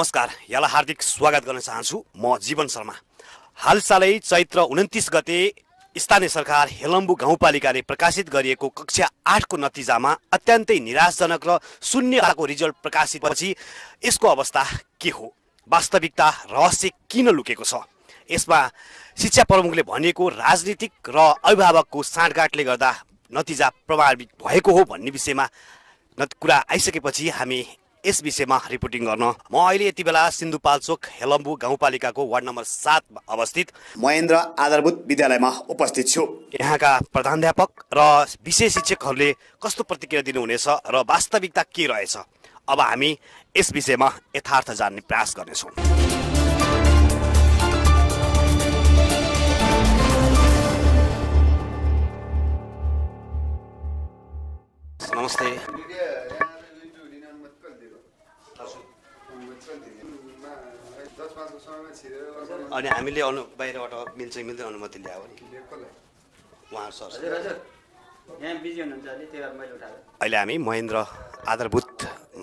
नमस्कार यहाँलाई हार्दिक स्वागत गर्न चाहन्छु। म जीवन शर्मा। हालसालै चैत्र उन्तिस गते स्थानीय सरकार हेलम्बु गाउँपालिकाले प्रकाशित गरिएको कक्षा आठको नतिजामा अत्यन्तै निराशजनक र शून्यताको रिजल्ट प्रकाशितपछि यसको अवस्था के हो? वास्तविकता रहस्य किन लुकेको छ? यसमा शिक्षा प्रमुखले भनेको राजनीतिक र अभिभावकको साँठगाँठले गर्दा नतिजा प्रभावित भएको हो भन्ने विषयमा कुरा आइसकेपछि हामी यस विषयमा रिपोर्टिङ गर्न म अहिले यति बेला सिन्धुपाल्चोक हेलम्बु गाउँपालिकाको वार्ड नम्बर सातमा अवस्थित। महेन्द्र आधारभूत विद्यालयमा उपस्थित छु। यहाँका प्रधानध्यापक र विषय शिक्षकहरूले कस्तो प्रतिक्रिया दिनुहुनेछ र वास्तविकता के रहेछ? अब हामी यस विषयमा यथार्थ जान्ने प्रयास गर्नेछौँ। नमस्ते। अनि हामीले अनु बाहिरबाट मिल्छ मिल्दैन अनुमति ल्यायो नि। उहाँ सर। अहिले हामी महेन्द्र आधारभूत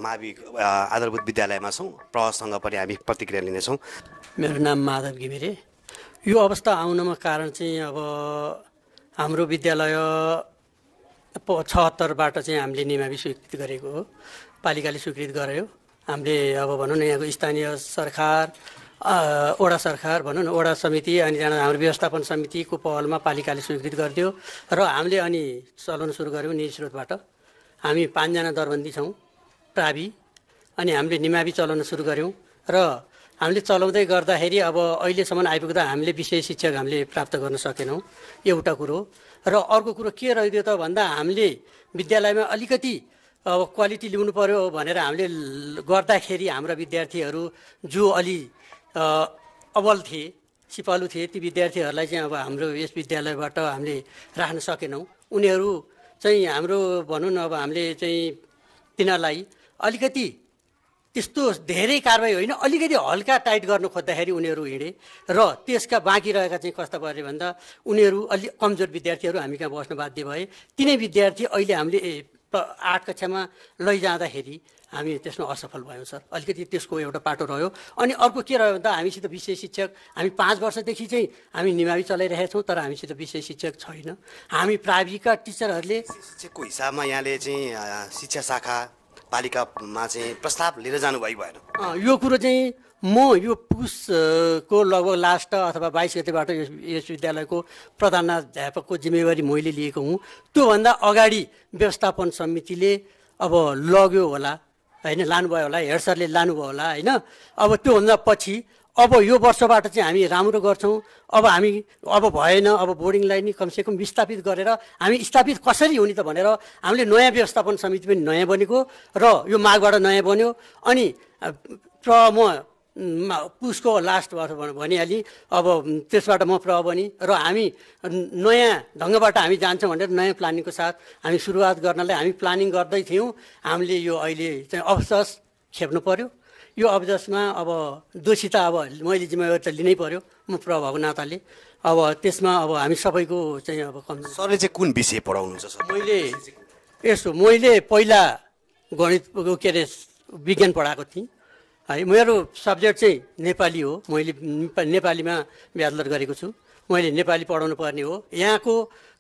मावि आधारभूत विद्यालयमा छौँ। प्रहसँग पनि हामी प्रतिक्रिया लिनेछौँ। मेरो नाम माधव घिमिरे। यो अवस्था आउनमा कारण चाहिँ अब हाम्रो विद्यालय प छहत्तरबाट चाहिँ हामीले निमावि स्वीकृत गरेको हो। पालिकाले स्वीकृत गर्यो हामीले अब भनौँ न यहाँको स्थानीय सरकार वडा सरकार भनौँ न वडा समिति अनि त्यहाँबाट हाम्रो व्यवस्थापन समितिको पहलमा पालिकाले स्वीकृत गरिदियो। र हामीले अनि चलाउन सुरु गऱ्यौँ निजी स्रोतबाट। हामी पाँचजना दरबन्दी छौँ प्रावि अनि हामीले निमावि चलाउन सुरु गऱ्यौँ। र हामीले चलाउँदै गर्दाखेरि अब अहिलेसम्म आइपुग्दा हामीले विषय शिक्षक हामीले प्राप्त गर्न सकेनौँ एउटा कुरो र अर्को कुरो के रहिदियो त भन्दा हामीले विद्यालयमा अलिकति अब क्वालिटी ल्याउनु पऱ्यो भनेर हामीले गर्दाखेरि हाम्रा विद्यार्थीहरू जो अलि अ, अबल थिए सिपालु थिए ती विद्यार्थीहरूलाई चाहिँ अब हाम्रो यस विद्यालयबाट हामीले राख्न सकेनौँ। उनीहरू चाहिँ हाम्रो भनौँ न अब हामीले चाहिँ तिनीहरूलाई अलिकति त्यस्तो धेरै कारवाही होइन अलिकति हल्का टाइट गर्नु खोज्दाखेरि उनीहरू हिँडे र त्यसका बाँकी रहेका चाहिँ कस्ता पऱ्यो भन्दा उनीहरू अलि कमजोर विद्यार्थीहरू हामी कहाँ बस्न बाध्य भए। तिनै विद्यार्थी अहिले हामीले आठ कक्षामा लैजाँदाखेरि हामी त्यसमा असफल भयौँ सर। अलिकति त्यसको एउटा पाटो रह्यो। अनि अर्को के रह्यो भन्दा हामीसित विषय शिक्षक हामी पाँच वर्षदेखि चाहिँ हामी निमावि चलाइरहेका छौँ तर हामीसित विषय शिक्षक छैन। हामी प्राविका टिचरहरूले शिक्षकको हिसाबमा यहाँले चाहिँ शिक्षा शाखा पालिकामा चाहिँ प्रस्ताव लिएर जानुभएको भएन यो कुरो चाहिँ म यो पुसको लगभग लास्ट अथवा बाइस गतेबाट यस यस विद्यालयको प्रधानाध्यापकको जिम्मेवारी मैले लिएको हुँ। त्योभन्दा अगाडि व्यवस्थापन समितिले अब लग्यो होला। होइन लानुभयो होला हेड सरले लानुभयो होला होइन? अब त्योभन्दा पछि अब यो वर्षबाट चाहिँ हामी राम्रो गर्छौँ। अब हामी अब भएन अब बोर्डिङलाई नि कमसेकम विस्थापित गरेर हामी स्थापित कसरी हुने त भनेर हामीले नयाँ व्यवस्थापन समिति पनि नयाँ बनेको र यो मागबाट नयाँ बन्यो। अनि प्र म, पुसको लास्ट वर्ष भन- भनिहालेँ। अब त्यसबाट म प्र बनी र हामी नयाँ ढङ्गबाट हामी जान्छौँ भनेर नयाँ प्लानिङको साथ हामी सुरुवात गर्नलाई हामी प्लानिङ गर्दै थियौँ। हामीले यो अहिले चाहिँ अवसर खेप्नु पर्यो। यो अवजसमा अब दोषी त अब मैले जिम्मेवारी त लिनै पर्यो म प्र भएको नाताले। अब त्यसमा अब हामी सबैको चाहिँ अब कम सरले चाहिँ कुन विषय पढाउनुहुन्छ सर? मैले यसो मैले पहिला गणित के अरे विज्ञान पढाएको थिएँ। है मेरो सब्जेक्ट चाहिँ नेपाली हो। मैले नेपा- नेपालीमा ब्याचलर गरेको छु। मैले नेपाली पढाउनु पर्ने हो। यहाँको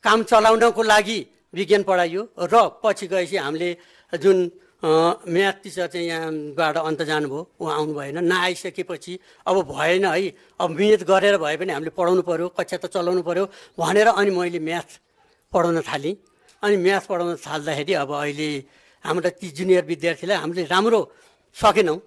काम चलाउनको लागि विज्ञान पढाइयो र पछि गएपछि हामीले जुन म्याथ टिचर चाहिँ यहाँबाट अन्त जानुभयो उहाँ आउनु भएन नआइसकेपछि अब भएन है। अब मिहिनेत गरेर भए पनि हामीले पढाउनु पऱ्यो कक्षा त चलाउनु पऱ्यो भनेर अनि मैले म्याथ पढाउन थालेँ। अनि म्याथ पढाउन थाल्दाखेरि अब अहिले हाम्रा ती जुनियर विद्यार्थीलाई हामीले राम्रो सकेनौँ।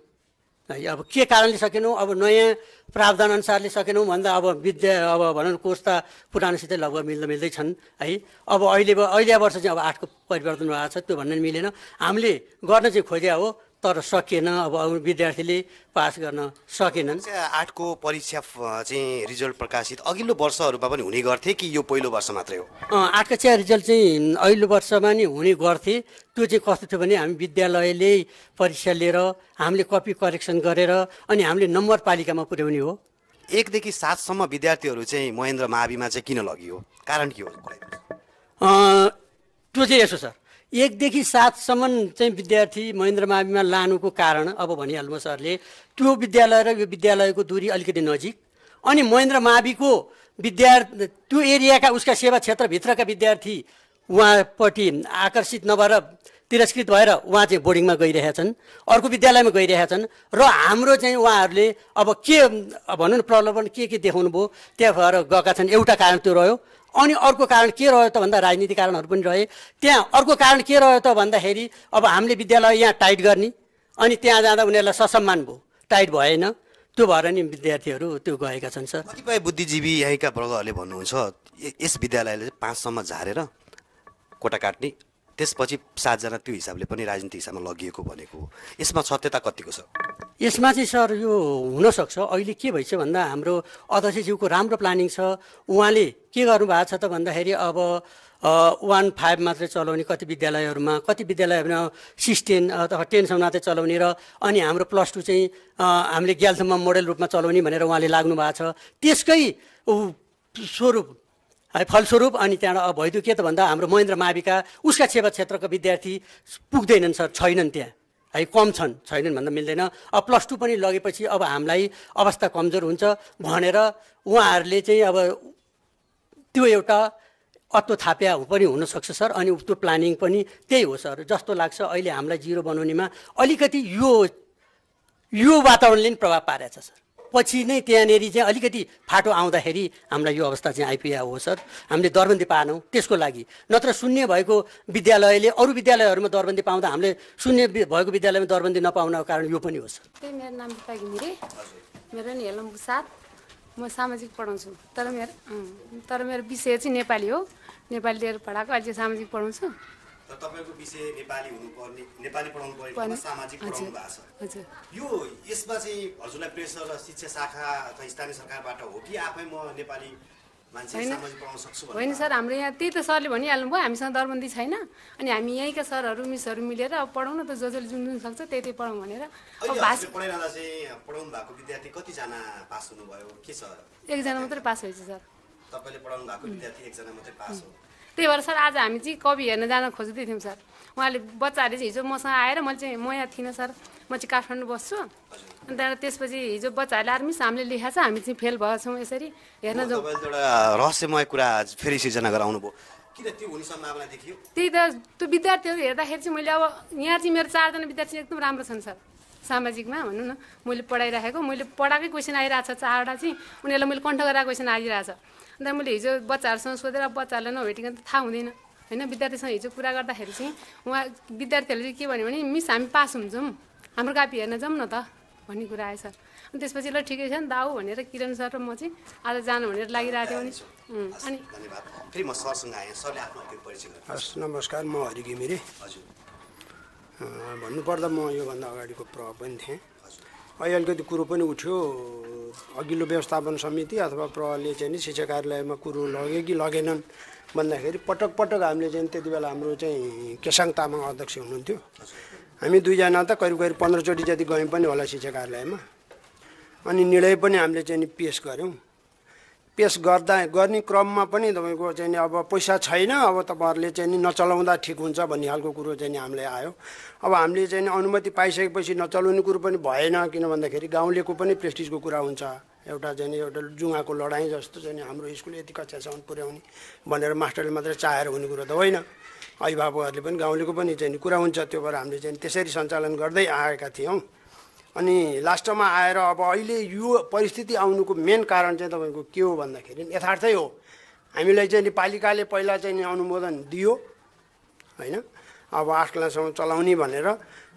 अब के कारणले सकेनौँ? अब नयाँ प्रावधान अनुसारले सकेनौँ भन्दा अब विद्या अब भनौँ कोर्स त पुरानोसितै लगभग मिल्दा मिल्दै छन् है। अब अहिले अहिले वर्ष चाहिँ अब आठको परिवर्तन भएको छ त्यो भन्ने मिलेन। हामीले गर्न चाहिँ खोज्या हो तर सकिएन अब विद्यार्थीले पास गर्न सकेनन् आठको परीक्षा चाहिँ रिजल्ट प्रकाशित अघिल्लो वर्षहरूमा पनि हुने गर्थे कि यो पहिलो वर्ष मात्रै हो? अँ, आठ कक्षा रिजल्ट चाहिँ अघिल्लो वर्षमा नि हुने गर्थे। त्यो चाहिँ कस्तो थियो भने हामी विद्यालयले परीक्षा लिएर हामीले कपी करेक्सन गरेर अनि हामीले नम्बर पालिकामा पुर्याउने हो। एकदेखि सातसम्म विद्यार्थीहरू चाहिँ महेन्द्र महाविमा चाहिँ किन लगियो? कारण के हो? त्यो चाहिँ यसो सर एकदेखि सातसम्म चाहिँ विद्यार्थी महेन्द्र माविमा लानुको कारण अब भनिहाल्नु सरले त्यो विद्यालय र यो विद्यालयको दूरी अलिकति नजिक। अनि महेन्द्र माविको विद्यार्थी त्यो एरियाका उसका सेवा क्षेत्रभित्रका विद्यार्थी उहाँपट्टि आकर्षित नभएर तिरस्कृत भएर उहाँ चाहिँ बोर्डिङमा गइरहेछन् अर्को विद्यालयमा गइरहेछन् र हाम्रो चाहिँ उहाँहरूले अब के भनौँ न प्रलोभन के के देखाउनु भयो त्यहाँ भएर गएका छन् एउटा कारण त्यो रह्यो। अनि अर्को कारण के रह्यो त भन्दा राजनीतिक कारणहरू पनि रहे। त्यहाँ अर्को कारण के रह्यो त भन्दाखेरि अब हामीले विद्यालय यहाँ टाइट गर्ने अनि त्यहाँ जाँदा उनीहरूलाई ससम्मान भयो। टाइट भएन। त्यो भएर नि विद्यार्थीहरू त्यो गएका छन् सर। कतिपय बुद्धिजीवी यहीँका वर्गहरूले भन्नुहुन्छ यस विद्यालयले पाँचसम्म झारेर कोटा काट्ने त्यसपछि सातजना त्यो हिसाबले पनि राजनीतिक हिसाबमा लगिएको भनेको यसमा सत्यता कतिको छ? यसमा चाहिँ सर यो हुनसक्छ। अहिले के भइछ भन्दा हाम्रो अध्यक्षज्यूको राम्रो प्लानिङ छ। उहाँले के गर्नुभएको छ त भन्दाखेरि अब वान फाइभ मात्रै चलाउने कति विद्यालयहरूमा कति विद्यालयहरूमा सिक्स टेन अथवा टेनसम्म मात्रै चलाउने र अनि हाम्रो प्लस टू चाहिँ हामीले ग्यालसम्म मोडल रूपमा चलाउने भनेर उहाँले लाग्नु भएको छ। त्यसकै स्वरूप फलस्वरूप अनि त्यहाँबाट अब भइदियो के त भन्दा हाम्रो महेन्द्र माविका उसका सेवा क्षेत्रका विद्यार्थी पुग्दैनन् सर छैनन् त्यहाँ। है कम छन् छैनन् भन्दा मिल्दैन। अब प्लस टू पनि लगेपछि अब हामीलाई अवस्था कमजोर हुन्छ भनेर उहाँहरूले चाहिँ अब त्यो एउटा अत्तो थाप्या पनि हुनसक्छ सर अनि त्यो प्लानिङ पनि त्यही हो सर। जस्तो लाग्छ अहिले हामीलाई जिरो बनाउनेमा अलिकति यो यो वातावरणले नि प्रभाव पारेछ सर। पछि नै त्यहाँनिर चाहिँ अलिकति फाटो आउँदाखेरि हामीलाई यो अवस्था चाहिँ आइपुगेको हो सर। हामीले दरबन्दी पाएनौँ। त्यसको लागि। नत्र शून्य भएको विद्यालयले अरू विद्यालयहरूमा दरबन्दी पाउँदा हामीले शून्य भएको विद्यालयमा दरबन्दी नपाउनको कारण यो पनि हो सर। मेरो नाम घिमिरे। मेरो नि हेलम्बु साथ। म सामाजिक पढाउँछु। तर मेरो तर मेरो विषय चाहिँ नेपाली हो। नेपाली लिएर पढाएको अहिले सामाजिक पढाउँछु। तर तपाईँको विषय नेपाली हुनुपर्ने नेपाली पढाउनु पर्ने। सामाजिक। पढाउनु भएको छ। यो यसमा चाहिँ हजुरलाई प्रेसर र शिक्षा शाखा अथवा स्थानीय सरकारबाट हो कि आफै म नेपाली होइन। सर हाम्रो यहाँ त्यही त सरले भनिहाल्नु भयो हामीसँग दरबन्दी छैन। अनि हामी यहीँका सरहरू मिसहरू मिलेर अब पढाउन त जो जसले जुन जुन सक्छ त्यही त्यही पढाउँ भनेर। अब भाषा पढाइरहँदा चाहिँ पढाउनु भएको विद्यार्थी कतिजना पास हुनुभयो? के छ? एकजना मात्रै पास भएछ सर। तपाईँले पढाउनु भएको विद्यार्थी एकजना मात्रै पास हो। त्यही भएर सर आज हामी चाहिँ कवि हेर्न जान खोज्दै थियौँ सर। उहाँले बच्चाहरूले चाहिँ हिजो मसँग आएर मैले चाहिँ म यहाँ थिइनँ सर। म चाहिँ काठमाडौँ बस्छु। अनि त्यहाँबाट त्यसपछि हिजो बच्चाहरूले आएर मिस हामीले लेखाएको छ हामी चाहिँ फेल भएछौँ यसरी। हेर्न जाउँ। एउटा रहस्यमय कुरा फेरि सिर्जना गराउनु भयो त्यही त त्यो विद्यार्थीहरू हेर्दाखेरि चाहिँ मैले अब यहाँ चाहिँ मेरो चारजना विद्यार्थी एकदम राम्रो छन् सर। सामाजिकमा भनौँ न। मैले पढाइराखेको मैले पढाएकै क्वेसन आइरहेको छ चारवटा चाहिँ। उनीहरूलाई मैले कण्ठ गरेर क्वेसन आइरहेको छ। अन्त मैले हिजो बच्चाहरूसँग सोधेर बच्चाहरूलाई नभेटिकन त थाहा हुँदैन। होइन विद्यार्थीसँग हिजो कुरा गर्दाखेरि चाहिँ उहाँ विद्यार्थीहरूले चाहिँ के भन्यो भने मिस हामी पास हुन्छौँ। हाम्रो कापी हेर्न जाउँ न त। भन्ने कुरा आएछ। अनि त्यसपछि ल ठिकै छ नि दाउ भनेर किरण सर र म चाहिँ आज जानु भनेर लागिरहेको थियौँ अनि धन्यवाद। फेरि म सरसँग आएँ। सरले आफ्नो आफ्नो परिचय गर्नु हस् नमस्कार म हरि घिमिरे हजुर भन्नुपर्दा म योभन्दा अगाडिको प्र पनि थिएँ। अलिकति कुरो पनि उठ्यो। अघिल्लो व्यवस्थापन समिति अथवा प्रले चाहिँ नि शिक्षा कार्यालयमा कुरो लगे कि लगेनन् भन्दाखेरि पटक पटक हामीले चाहिँ त्यति बेला हाम्रो चाहिँ केसाङ तामाङ अध्यक्ष हुनुहुन्थ्यो। हामी दुईजना त करिब करिब पन्ध्रचोटि जति गयौँ पनि होला शिक्षा कार्यालयमा अनि निर्णय पनि हामीले चाहिँ पेस गऱ्यौँ। पेस गर्दा गर्ने क्रममा पनि तपाईँको चाहिँ अब पैसा छैन अब तपाईँहरूले चाहिँ नि नचलाउँदा ठिक हुन्छ भन्ने खालको कुरो चाहिँ नि हामीलाई आयो। अब हामीले चाहिँ अनुमति पाइसकेपछि नचलाउने कुरो पनि भएन किन भन्दाखेरि गाउँलेको पनि प्रेस्टिजको कुरा हुन्छ। एउटा चाहिँ एउटा जुङ्गाको लडाइँ जस्तो चाहिँ हाम्रो स्कुल यति कक्षासम्म पुर्याउने भनेर मास्टरले मात्रै चाहेर हुने कुरो त होइन। अभिभावकहरूले पनि गाउँलेको पनि चाहिँ कुरा हुन्छ त्यो भएर हामीले चाहिँ त्यसरी सञ्चालन गर्दै आएका थियौँ। अनि लास्टमा आएर अब अहिले यो परिस्थिति आउनुको मेन कारण चाहिँ तपाईँको के हो भन्दाखेरि यथार्थै हो। हामीलाई चाहिँ नि पालिकाले पहिला चाहिँ नि अनुमोदन दियो होइन? अब आठ क्लाससम्म चलाउने भनेर।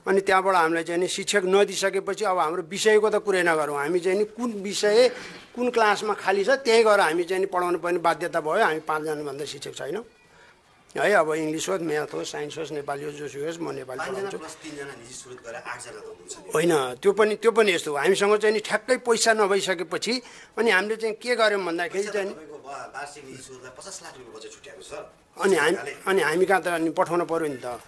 अनि त्यहाँबाट हामीलाई चाहिँ नि शिक्षक नदिइसकेपछि अब हाम्रो विषयको त कुरै नगरौँ। हामी चाहिँ नि कुन विषय कुन क्लासमा खाली छ त्यही गएर हामी चाहिँ नि पढाउनु पर्ने बाध्यता भयो। हामी पाँचजनाभन्दा शिक्षक छैनौँ। है अब इङ्ग्लिस होस् म्याथ होस् साइन्स होस् नेपाली होस् जोसुकै होस् म नेपाली पढाउँछु होइन त्यो पनि त्यो पनि यस्तो हो हामीसँग चाहिँ नि ठ्याक्कै पैसा नभइसकेपछि अनि हामीले चाहिँ के गर्यौँ भन्दाखेरि चाहिँ अनि हामी अनि हामी कहाँ त अनि पठाउनु पऱ्यो नि त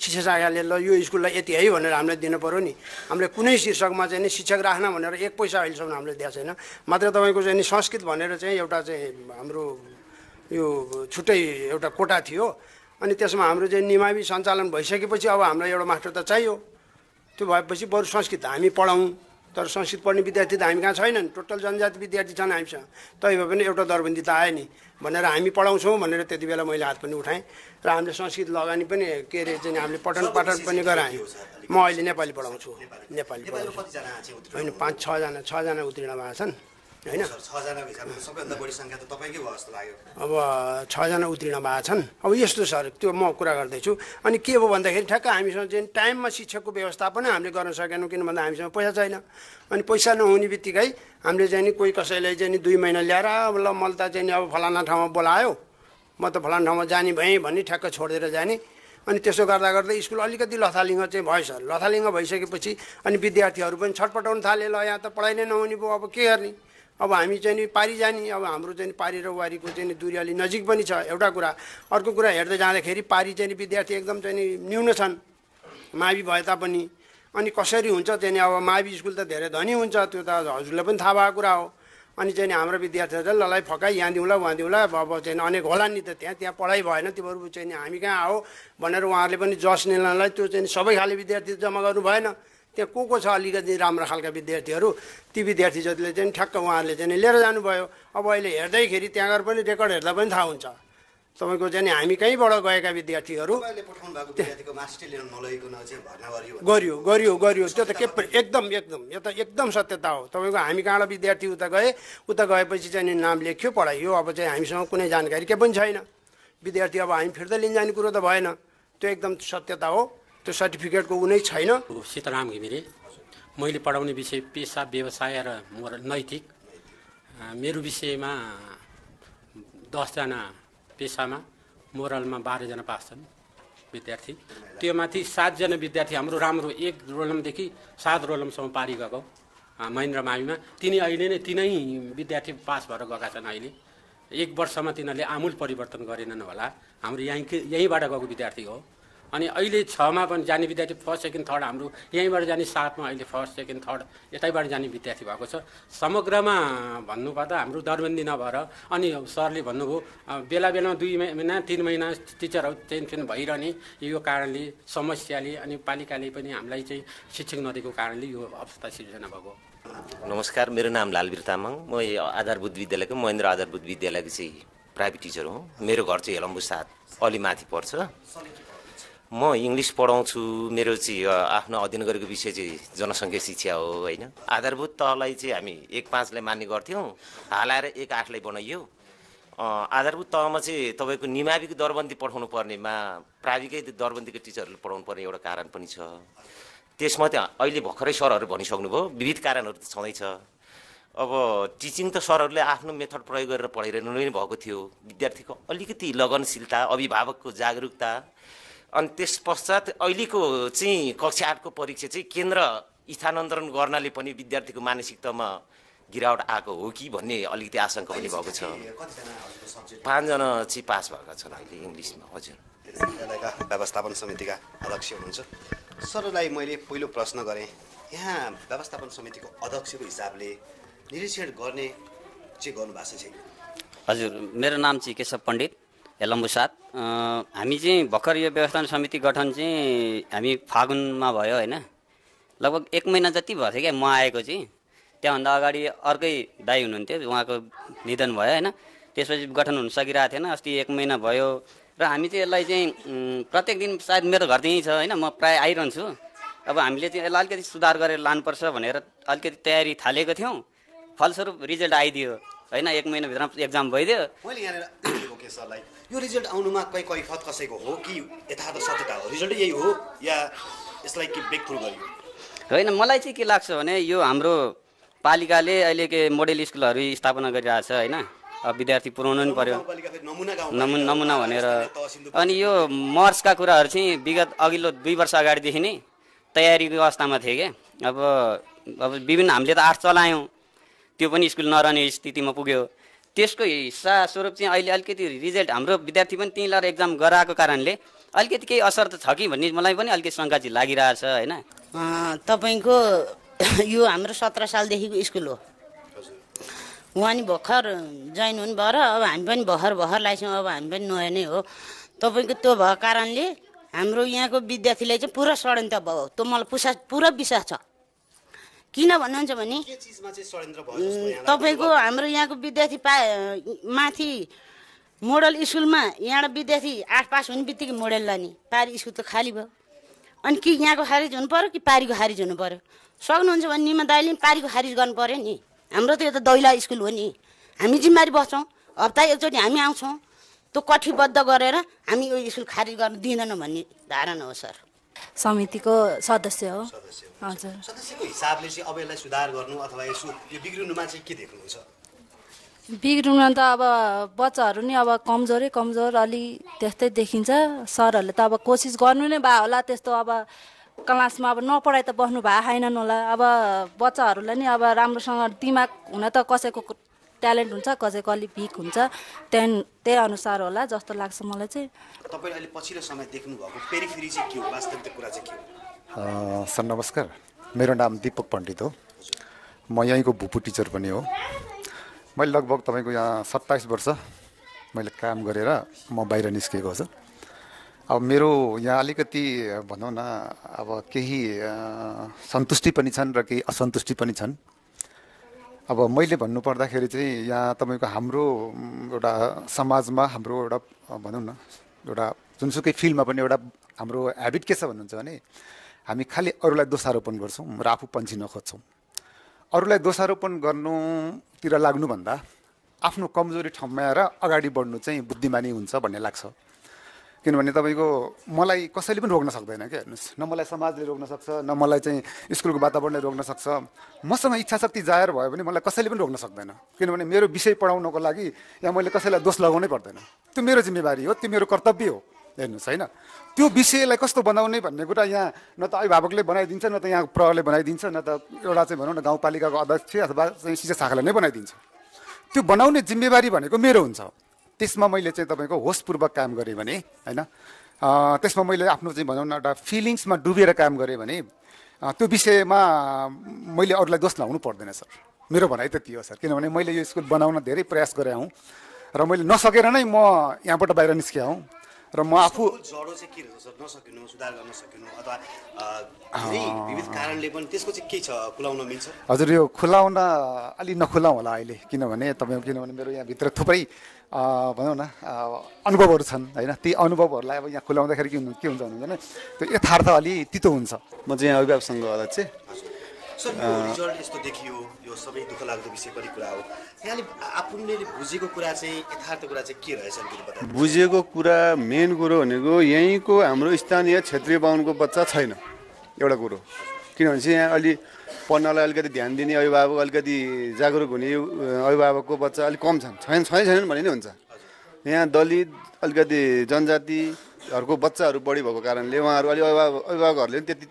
शिक्षा शाखाले ल यो स्कुललाई यति है भनेर हामीलाई दिनु पऱ्यो नि हामीले कुनै शीर्षकमा चाहिँ नि शिक्षक राख्न भनेर एक पैसा अहिलेसम्म हामीले दिएको छैन मात्र तपाईँको चाहिँ नि संस्कृत भनेर चाहिँ एउटा चाहिँ हाम्रो यो छुट्टै एउटा कोटा थियो। अनि त्यसमा हाम्रो चाहिँ निमावि सञ्चालन भइसकेपछि अब हामीलाई एउटा मास्टर त चाहियो। त्यो भएपछि बरु संस्कृत हामी पढाउँ। तर संस्कृत पढ्ने विद्यार्थी त हामी कहाँ छैनन्? टोटल जनजाति विद्यार्थी छन् हामीसँग। तै भए पनि एउटा दरबन्दी त आयो नि। भनेर हामी पढाउँछौँ भनेर त्यति बेला मैले हात पनि उठाएँ। र हामीले संस्कृत लगानी पनि के अरे चाहिँ हामीले पठन पाठन पनि गराएँ म अहिले नेपाली पढाउँछु। नेपाली पढाउँछु। होइन पाँच छजना छजना उत्तीर्ण भएको छन्। होइन? सर, छजनाको हिसाबमा सबैभन्दा बढी सङ्ख्या त तपाईँकै भयो जस्तो लाग्यो। अब छजना उत्तीर्ण भएको छन्। अब यस्तो सर त्यो म कुरा गर्दैछु। अनि के हो भन्दाखेरि ठ्याक्क हामीसँग चाहिँ टाइममा शिक्षकको व्यवस्थापन हामीले गर्न सकेनौँ किन भन्दा हामीसँग पैसा छैन। अनि पैसा नहुने बित्तिकै हामीले चाहिँ नि कोही कसैलाई चाहिँ नि दुई महिना ल्याएर अब ल मैले त चाहिँ नि अब फलाना ठाउँमा बोलायो। म त फलाना ठाउँमा जाने भएँ भन्ने ठ्याक्क छोडेर जाने। अनि त्यसो गर्दा गर्दै स्कुल अलिकति लथालिङ्ग चाहिँ भयो सर। लथालिङ्ग भइसकेपछि अनि विद्यार्थीहरू पनि छटपटाउन थाले। ल यहाँ त पढाइ नै नहुने भयो अब के गर्ने? अब हामी चाहिँ नि पारी जाने अब हाम्रो चाहिँ पारी र वारीको चाहिँ नि दूरी अलि नजिक पनि छ एउटा कुरा। अर्को कुरा हेर्दै जाँदाखेरि पारी चाहिँ विद्यार्थी एकदम चाहिँ नि न्यून छन्। मावि भए तापनि। अनि कसरी हुन्छ नि अब मावि स्कुल त धेरै धनी हुन्छ त्यो त हजुरलाई पनि थाहा भएको कुरा हो। अनि चाहिँ हाम्रो विद्यार्थीहरू चाहिँ ललाई फकाइ यहाँ दिउँला उहाँ दिउँला अब चाहिँ अनेक होला नि त त्यहाँ त्यहाँ पढाइ भएन तिमीहरू चाहिँ हामी कहाँ हो? भनेर उहाँहरूले पनि जस लिनलाई त्यो चाहिँ सबै खाले विद्यार्थी जम्मा गर्नु भएन। त्यहाँ को को छ अलिकति राम्रो खालका विद्यार्थीहरू? ती विद्यार्थी जतिले चाहिँ ठ्याक्क उहाँहरूले चाहिँ लिएर जानुभयो। अब अहिले हेर्दैखेरि त्यहाँ गएर पनि रेकर्ड हेर्दा पनि थाहा हुन्छ। तपाईँको चाहिँ हामी कहीँबाट गएका विद्यार्थीहरू गरियो। गरियो गरियो त्यो त के एकदम एकदम। यो त एकदम सत्यता हो। तपाईँको हामी कहाँबाट विद्यार्थी उता गए? उता गएपछि चाहिँ नाम लेख्यो पढाइयो। अब चाहिँ हामीसँग कुनै जानकारी के पनि छैन। विद्यार्थी अब हामी फिर्ता लिन जाने कुरो त भएन। त्यो एकदम सत्यता हो। त्यो सर्टिफिकेटको ऊ नै छैन। सीताराम घिमिरे मैले पढाउने विषय पेसा व्यवसाय र मोर नैतिक। मेरो विषयमा दसजना पेसामा मोरलमा बाह्रजना पास छन् विद्यार्थी। त्यो माथि सातजना विद्यार्थी हाम्रो राम्रो एक रोलमदेखि सात रोलमसम्म पारी गएको। महेन्द्र माविमा। तिनी अहिले नै तिनै विद्यार्थी पास भएर गएका छन् अहिले। एक वर्षमा तिनीहरूले आमूल परिवर्तन गरेनन् होला। हाम्रो यहीँ यहीँबाट गएको विद्यार्थी हो। अनि अहिले छमा पनि जाने विद्यार्थी फर्स्ट सेकेन्ड थर्ड हाम्रो यहीँबाट जाने सातमा अहिले फर्स्ट सेकेन्ड थर्ड यतैबाट जाने विद्यार्थी भएको छ। समग्रमा भन्नुपर्दा हाम्रो दरबन्दी नभएर अनि सरले भन्नुभयो बेला बेलामा दुई महिना तिन महिना टिचरहरू चेन्ज भइरहने यो कारणले समस्याले अनि पालिकाले पनि हामीलाई चाहिँ शिक्षक नदिएको कारणले यो अवस्था सिर्जना भएको नमस्कार मेरो नाम लालवीर तामाङ। म आधारभूत विद्यालयको महेन्द्र आधारभूत विद्यालयको चाहिँ प्राइभेट टिचर हुँ। मेरो घर चाहिँ हेलम्बु साथ अलि माथि पर्छ। म इङ्ग्लिस पढाउँछु मेरो चाहिँ आफ्नो अध्ययन गरेको विषय चाहिँ जनसङ्ख्या शिक्षा हो होइन? आधारभूत तहलाई चाहिँ हामी एक पाँचलाई मान्ने गर्थ्यौँ हालाएर एक आठलाई बनाइयो। आधारभूत तहमा चाहिँ तपाईँको निमाविको दरबन्दी पठाउनु पर्नेमा प्राविकै दरबन्दीको टिचरहरूले पढाउनु पर्ने एउटा कारण पनि छ। त्यसमा त्यहाँ अहिले भर्खरै सरहरू भनिसक्नुभयो विविध कारणहरू त छँदैछ। अब टिचिङ त सरहरूले आफ्नो मेथड प्रयोग गरेर पढाइरहनु नै भएको थियो। विद्यार्थीको अलिकति लगनशीलता अभिभावकको जागरुकता अनि त्यस पश्चात अहिलेको चाहिँ कक्षा आठको परीक्षा चाहिँ केन्द्र स्थानान्तरण गर्नाले पनि विद्यार्थीको मानसिकतामा गिरावट आएको हो कि भन्ने अलिकति आशंका पनि भएको छ। पाँचजना चाहिँ पास भएका छन् अहिले इङ्ग्लिसमा हजुर। व्यवस्थापन समितिका अध्यक्ष हुनुहुन्छ। सरलाई मैले पहिलो प्रश्न गरेँ यहाँ व्यवस्थापन समितिको अध्यक्षको हिसाबले निरीक्षण गर्ने चाहिँ गर्नुभएको छ छैन? हजुर मेरो नाम चाहिँ केशव पण्डित। अ, हामी चाहिँ भर्खर यो व्यवस्थापन समिति गठन चाहिँ हामी फागुनमा भयो होइन। लगभग एक महिना जति भयो थियो क्या म आएको चाहिँ। त्यहाँभन्दा अगाडि अर्कै दाई हुनुहुन्थ्यो उहाँको निधन भयो होइन। त्यसपछि गठन हुन सकिरहेको थिएन अस्ति एक महिना भयो। र हामी चाहिँ यसलाई चाहिँ प्रत्येक दिन सायद मेरो घर त्यहीँ छ होइन म प्रायः आइरहन्छु। अब हामीले चाहिँ यसलाई अलिकति सुधार गरेर लानुपर्छ भनेर अलिकति तयारी थालेको थियौँ। फलस्वरूप रिजल्ट आइदियो होइन एक महिनाभित्र एक्जाम भइदियो। यो रिजल्ट आउनुमा कहीँ कैफत कसैको हो कि यथार्थ सत्यता हो? रिजल्ट यही हो या यसलाई के ब्रेक थ्रु गरियो? होइन मलाई चाहिँ के लाग्छ भने यो हाम्रो पालिकाले अहिले के मोडेल स्कुलहरू स्थापना गरिरहेछ होइन? अब विद्यार्थी पुऱ्याउनु पनि पर्यो। फेरि नमुना नमुना भनेर अनि यो मर्सका कुराहरू चाहिँ विगत अघिल्लो दुई वर्ष अगाडिदेखि नै तयारीको अवस्थामा थिए क्या अब अब विभिन्न हामीले त आर्ट चलायौँ। त्यो पनि स्कुल नरहने स्थितिमा पुग्यो। त्यसको हिस्सा स्वरूप चाहिँ अहिले अलिकति रिजल्ट हाम्रो विद्यार्थी पनि त्यहीँ लगाएर एक्जाम गराएको कारणले अलिकति केही असर त छ कि भन्ने मलाई पनि अलिकति शङ्का चाहिँ लागिरहेछ होइन? तपाईँको यो हाम्रो सत्र सालदेखिको स्कुल हो। उहाँ नि भर्खर जोइन हुनुभयो र अब हामी पनि भर्खर भर्खर लाग्छौँ अब हामी पनि नयाँ नै हो। तपाईँको त्यो भएको कारणले हाम्रो यहाँको विद्यार्थीलाई चाहिँ पुरा षड्यन्त्र भयो। त्यो मलाई पुसा पुरा विश्वास छ। किन भन्नुहुन्छ भने? तपाईँको हाम्रो यहाँको विद्यार्थी पा माथि मोडल स्कुलमा यहाँबाट विद्यार्थी आठ पास हुने बित्तिकै मोडल लाने। पारी स्कुल त खाली भयो। अनि कि यहाँको खारिज हुनु पऱ्यो कि पारीको खारिज हुनु पऱ्यो सक्नुहुन्छ भने निमा दाइले पनि पारीको खारिज गर्नु पऱ्यो नि। हाम्रो त यो त दैला स्कुल हो नि। हामी जिम्मेवारी बस्छौँ। हप्ता एकचोटि हामी आउँछौँ। त्यो कठिबद्ध गरेर हामी यो स्कुल खारिज गर्न दिँदैनौँ भन्ने धारणा हो सर। समितिको सदस्य हो। हजुर। सदस्यको हिसाबले चाहिँ अब यसलाई सुधार गर्नु अथवा यसो यो बिग्रिनुमा चाहिँ के देख्नुहुन्छ? बिग्रिनु त अब बच्चाहरू नि अब कमजोरै कमजोर अलि त्यस्तै देखिन्छ। सरहरूले त अब कोसिस गर्नु नै भए होला त्यस्तो अब क्लासमा अब नपढाइ त बस्नु भए छैनन् होला। अब बच्चाहरूलाई नि अब राम्रोसँग दिमाग हुन त कसैको ट्यालेन्ट हुन्छ कसैको अलिक भिक हुन्छ त्यहाँ त्यही अनुसार होला जस्तो लाग्छ मलाई चाहिँ। तपाईँले अहिले पछिल्लो समय देख्नुभएको पेरिफेरी चाहिँ के हो? वास्तविक कुरा चाहिँ के हो? अ, सर नमस्कार। मेरो नाम दिपक पण्डित हो। म यहीँको भुपू टिचर पनि हो। मैले लगभग तपाईँको यहाँ सत्ताइस वर्ष मैले काम गरेर म बाहिर निस्किएको छु। अब मेरो यहाँ अलिकति भनौँ न अब केही सन्तुष्टि पनि छन् र केही असन्तुष्टि पनि छन्। अब मैले भन्नुपर्दाखेरि चाहिँ यहाँ तपाईँको हाम्रो एउटा समाजमा हाम्रो एउटा भनौँ न एउटा जुनसुकै फिल्डमा पनि एउटा हाम्रो ह्याबिट के छ भन्नुहुन्छ भने हामी खालि अरूलाई दोषारोपण गर्छौँ र आफू पन्छिन खोज्छौँ अरूलाई दोषारोपण गर्नुतिर लाग्नुभन्दा आफ्नो कमजोरी ठाउँमा आएर अगाडि बढ्नु चाहिँ बुद्धिमानी हुन्छ भन्ने लाग्छ। किनभने तपाईँको मलाई कसैले पनि रोक्न सक्दैन क्या हेर्नुहोस्। न मलाई समाजले रोक्न सक्छ न मलाई चाहिँ स्कुलको वातावरणले रोक्न सक्छ। मसँग इच्छा शक्ति जाहेर भयो भने मलाई कसैले पनि रोक्न सक्दैन। किनभने मेरो विषय पढाउनको लागि यहाँ मैले कसैलाई दोष लगाउनै पर्दैन। त्यो मेरो जिम्मेवारी हो त्यो मेरो कर्तव्य हो। हेर्नुहोस् होइन? त्यो विषयलाई कस्तो बनाउने भन्ने कुरा यहाँ न त अभिभावकले बनाइदिन्छ न त यहाँ प्रहरले बनाइदिन्छ न त एउटा चाहिँ भनौँ न गाउँपालिकाको अध्यक्ष अथवा चाहिँ शिक्षा शाखाले नै बनाइदिन्छ। त्यो बनाउने जिम्मेवारी भनेको मेरो हुन्छ। त्यसमा मैले चाहिँ तपाईँको होसपूर्वक काम गरेँ भने होइन? त्यसमा मैले आफ्नो चाहिँ भनौँ न एउटा फिलिङ्समा डुबेर काम गरेँ भने त्यो विषयमा मैले अरूलाई दोष लाउनु पर्दैन सर। मेरो भनाइ त त्यो हो सर। किनभने मैले यो स्कुल बनाउन धेरै प्रयास गरेँ हुँ। र मैले नसकेर नै म यहाँबाट बाहिर निस्केँ हुँ। र म आफू जडो चाहिँ के रहेछ सर? नसकिनु सुधार गर्न सकिनु अथवा अ, धेरै विविध कारणले पनि त्यसको चाहिँ के छ खुलाउन मिल्छ? हजुर यो खुलाउन अलि नखुलाउँ होला अहिले किनभने तपाईँको किनभने मेरो यहाँभित्र थुप्रै भनौँ न अनुभवहरू छन् होइन? ती अनुभवहरूलाई अब यहाँ खुलाउँदाखेरि के हुन्छ के हुन्छ भने त्यो यथार्थ अलि तितो हुन्छ। म चाहिँ यहाँ अभिभावक सङ्घ अध्यक्ष रिजल्ट यस्तो देखियो यो सबै दुःख लाग्दो विषय पनि कुरा हो। यहाँले आफूले बुझेको कुरा चाहिँ यथार्थ कुरा चाहिँ के रहेछ बुझेको कुरा मेन कुरो भनेको यहीँको हाम्रो स्थानीय क्षेत्रीय बाहुनको बच्चा छैन एउटा कुरो। किनभने चाहिँ यहाँ अलि पढ्नलाई अलिकति ध्यान दिने अभिभावक अलिकति जागरुक हुने अभिभावकको बच्चा अलिक कम छन्। छैन छैन छैनन् भने नि हुन्छ। यहाँ दलित अलिकति जनजातिहरूको बच्चाहरू बढी भएको कारणले उहाँहरू अलि अभिभावक अभिभावकहरूले पनि त्यति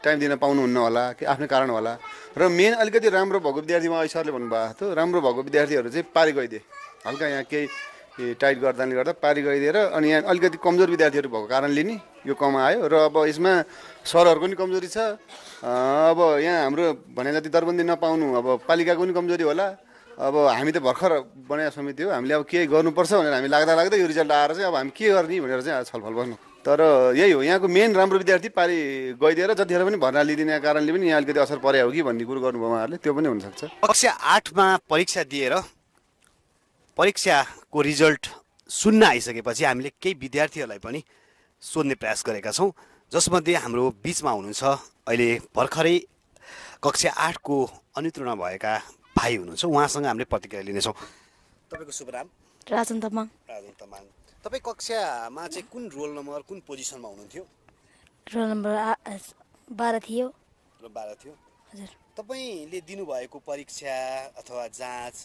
टाइम दिन पाउनुहुन्न होला कि आफ्नै कारण होला। र मेन अलिकति राम्रो भएको विद्यार्थीमा अहिले सरले भन्नुभएको थियो राम्रो भएको विद्यार्थीहरू चाहिँ पारि गइदिए। हल्का यहाँ केही टाइट गर्दाले गर्दा पारि गइदिएर अनि यहाँ अलिकति कमजोर विद्यार्थीहरू भएको कारणले नि यो कम आयो। र अब यसमा सरहरूको नि कमजोरी छ। अब यहाँ हाम्रो भने जति दरबन्दी नपाउनु अब पालिकाको नि कमजोरी होला। अब हामी त भर्खर बनाएको समिति हो हामीले अब के गर्नुपर्छ भनेर हामी लाग्दा लाग्दै यो रिजल्ट आएर चाहिँ अब हामी के गर्ने भनेर चाहिँ छलफल गर्नु तर यही हो यहाँको मेन राम्रो विद्यार्थी पारि गइदिएर जतिखेर पनि भर्ना लिइदिने कारणले पनि यहाँ अलिकति असर परे हो कि भन्ने कुरो गर्नुभयो उहाँहरूले त्यो पनि हुनसक्छ। कक्षा आठमा परीक्षा दिएर परीक्षाको रिजल्ट सुन्न आइसकेपछि हामीले केही विद्यार्थीहरूलाई पनि सोध्ने प्रयास गरेका छौँ। जसमध्ये हाम्रो बिचमा हुनुहुन्छ अहिले भर्खरै कक्षा आठको अनुतीर्ण भएका भाइ हुनुहुन्छ। उहाँसँग हामीले प्रतिक्रिया लिनेछौँ। तपाईँको शुभ नाम? राजन तामाङ। राजन तमाङ। तपाईँ कक्षामा चाहिँ कुन रोल नम्बर कुन पोजिसनमा हुनुहुन्थ्यो? रोल नम्बर बाह्र थियो। र बाह्र थियो। हजुर। तपाईँले दिनुभएको परीक्षा अथवा जाँच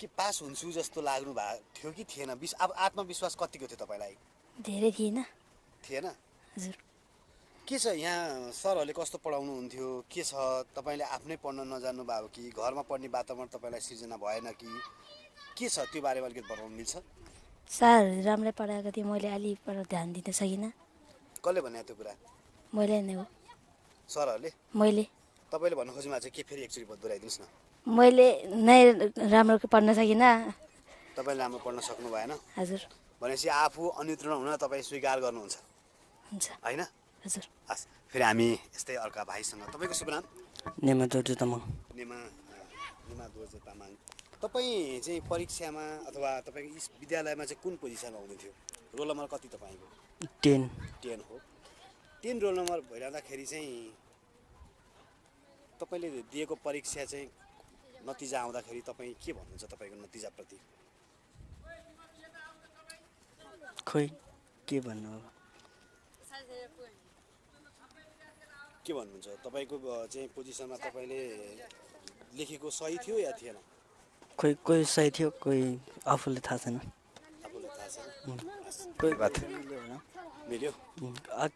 के पास हुन्छु जस्तो लाग्नु भएको थियो कि थिएन? अब आत्मविश्वास कतिको थियो तपाईँलाई? धेरै थिएन। थिएन? हजुर। के छ यहाँ सरहरूले कस्तो पढाउनुहुन्थ्यो? के छ? तपाईँले आफ्नै पढ्न नजान्नु भएको कि? घरमा पढ्ने वातावरण तपाईँलाई सिर्जना भएन कि? के छ त्यो बारेमा अलिकति बताउनु मिल्छ? सरहरूले राम्रै पढाएको थियो मैले अलि पर ध्यान दिन सकिनँ। कसले भने त्यो कुरा? मैले नै हो। सरहरूले? मैले। तपाईँले भन्नु खोज्नु भएको चाहिँ के फेरि एकचोटि दोहोऱ्याइदिनुहोस् न। मैले नै राम्रो पढ्न सकिनँ। तपाईँले राम्रो पढ्न सक्नु भएन। हजुर। भनेपछि आफू अनियन्त्रण हुन तपाईँ स्वीकार गर्नुहुन्छ। हुन्छ। होइन? हजुर। हस् फेरि हामी यस्तै अर्का भाइसँग तपाईँको शुभ नाम? नेमा दोर्जे तामाङ। नेमा नेमा दोर्जे तामाङ। तपाईँ चाहिँ परीक्षामा अथवा तपाईँको विद्यालयमा चाहिँ कुन पोजिसनमा हुनुहुन्थ्यो? रोल नम्बर कति तपाईँको? टेन। टेन हो। टेन रोल नम्बर भइरहँदाखेरि चाहिँ तपाईँले दिएको परीक्षा चाहिँ नतिजा आउँदाखेरि तपाईँ के भन्नुहुन्छ तपाईँको नतिजाप्रति? खोइ के भन्नु अब के भन्नुहुन्छ? तपाईँको चाहिँ पोजिसनमा तपाईँले लेखेको सही थियो या थिएन? खोइ कोही सही थियो कोही आफूले थाहा छैन। आफूलाई थाहा छैन। कोही बात मिल्यो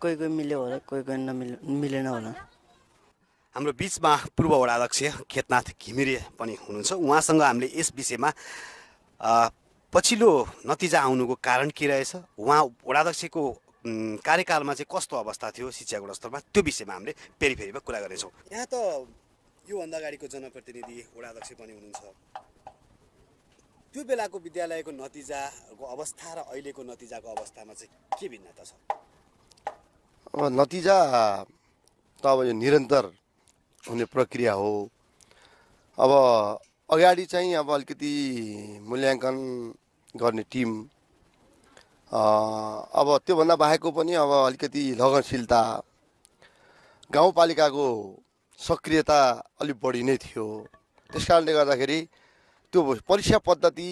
कोही कोही मिल्यो होला कोही कोही नमिल्यो मिलेन होला। हाम्रो बिचमा पूर्व वडाध्यक्ष खेतनाथ घिमिरे पनि हुनुहुन्छ। उहाँसँग हामीले यस विषयमा अ, पछिल्लो नतिजा आउनुको कारण के रहेछ? उहाँ वडाध्यक्षको कार्यकालमा चाहिँ कस्तो अवस्था थियो शिक्षा गुणस्तरमा? त्यो विषयमा हामीले फेरि फेरिमा कुरा गर्नेछौँ। यहाँ त योभन्दा अगाडिको जनप्रतिनिधि वडाध्यक्ष पनि हुनुहुन्छ। त्यो बेलाको विद्यालयको नतिजाको अवस्था र अहिलेको नतिजाको अवस्थामा चाहिँ के भिन्नता छ? अब नतिजा त अब यो निरन्तर हुने प्रक्रिया हो। अब अगाडि चाहिँ अब अलिकति मूल्याङ्कन गर्ने टिम अब त्योभन्दा बाहेकको पनि अब अलिकति लगनशीलता गाउँपालिकाको सक्रियता अलिक बढी नै थियो। त्यस कारणले गर्दाखेरि त्यो परीक्षा पद्धति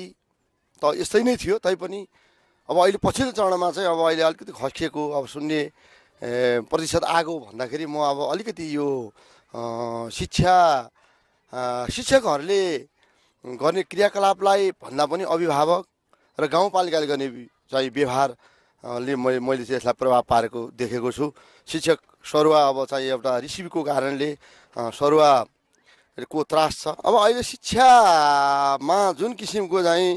त यस्तै नै थियो तैपनि अब अहिले पछिल्लो चरणमा चाहिँ अब अहिले अलिकति खस्किएको अब शून्य प्रतिशत आएको भन्दाखेरि म अब अलिकति यो शिक्षा शिक्षकहरूले गर्ने क्रियाकलापलाई भन्दा पनि अभिभावक र गाउँपालिकाले गर्ने चाहिँ व्यवहारले मैले मैले चाहिँ यसलाई प्रभाव पारेको देखेको छु। शिक्षक सरुवा अब चाहिँ एउटा रिसिभको कारणले अ, सरुवाको त्रास छ। अब अहिले शिक्षामा जुन किसिमको चाहिँ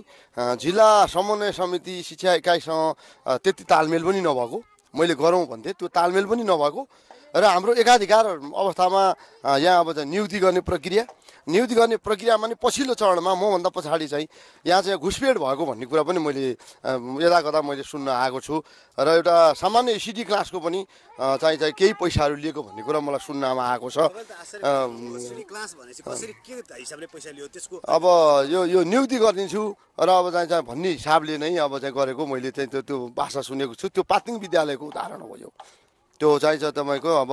जिल्ला समन्वय समिति शिक्षा इकाइसँग त्यति तालमेल पनि नभएको। मैले गरौँ भन्थेँ त्यो तालमेल पनि नभएको। र हाम्रो एकाधिकार अवस्थामा यहाँ अब चाहिँ नियुक्ति गर्ने प्रक्रिया नियुक्ति गर्ने प्रक्रियामा नि पछिल्लो चरणमा मभन्दा पछाडि चाहिँ यहाँ चाहिँ घुसपेट भएको भन्ने कुरा पनि मैले यता कता मैले सुन्न आएको छु। र एउटा सामान्य सिडी क्लासको पनि चाहिँ चाहिँ केही पैसाहरू लिएको भन्ने कुरा मलाई सुन्नमा आएको छ। अब यो यो नियुक्ति गरिदिन्छु र अब चाहिँ चाहिँ भन्ने हिसाबले नै अब चाहिँ गरेको मैले चाहिँ त्यो त्यो भाषा सुनेको छु। त्यो पातिङ विद्यालयको उदाहरण हो यो। त्यो चाहिँ तपाईँको अब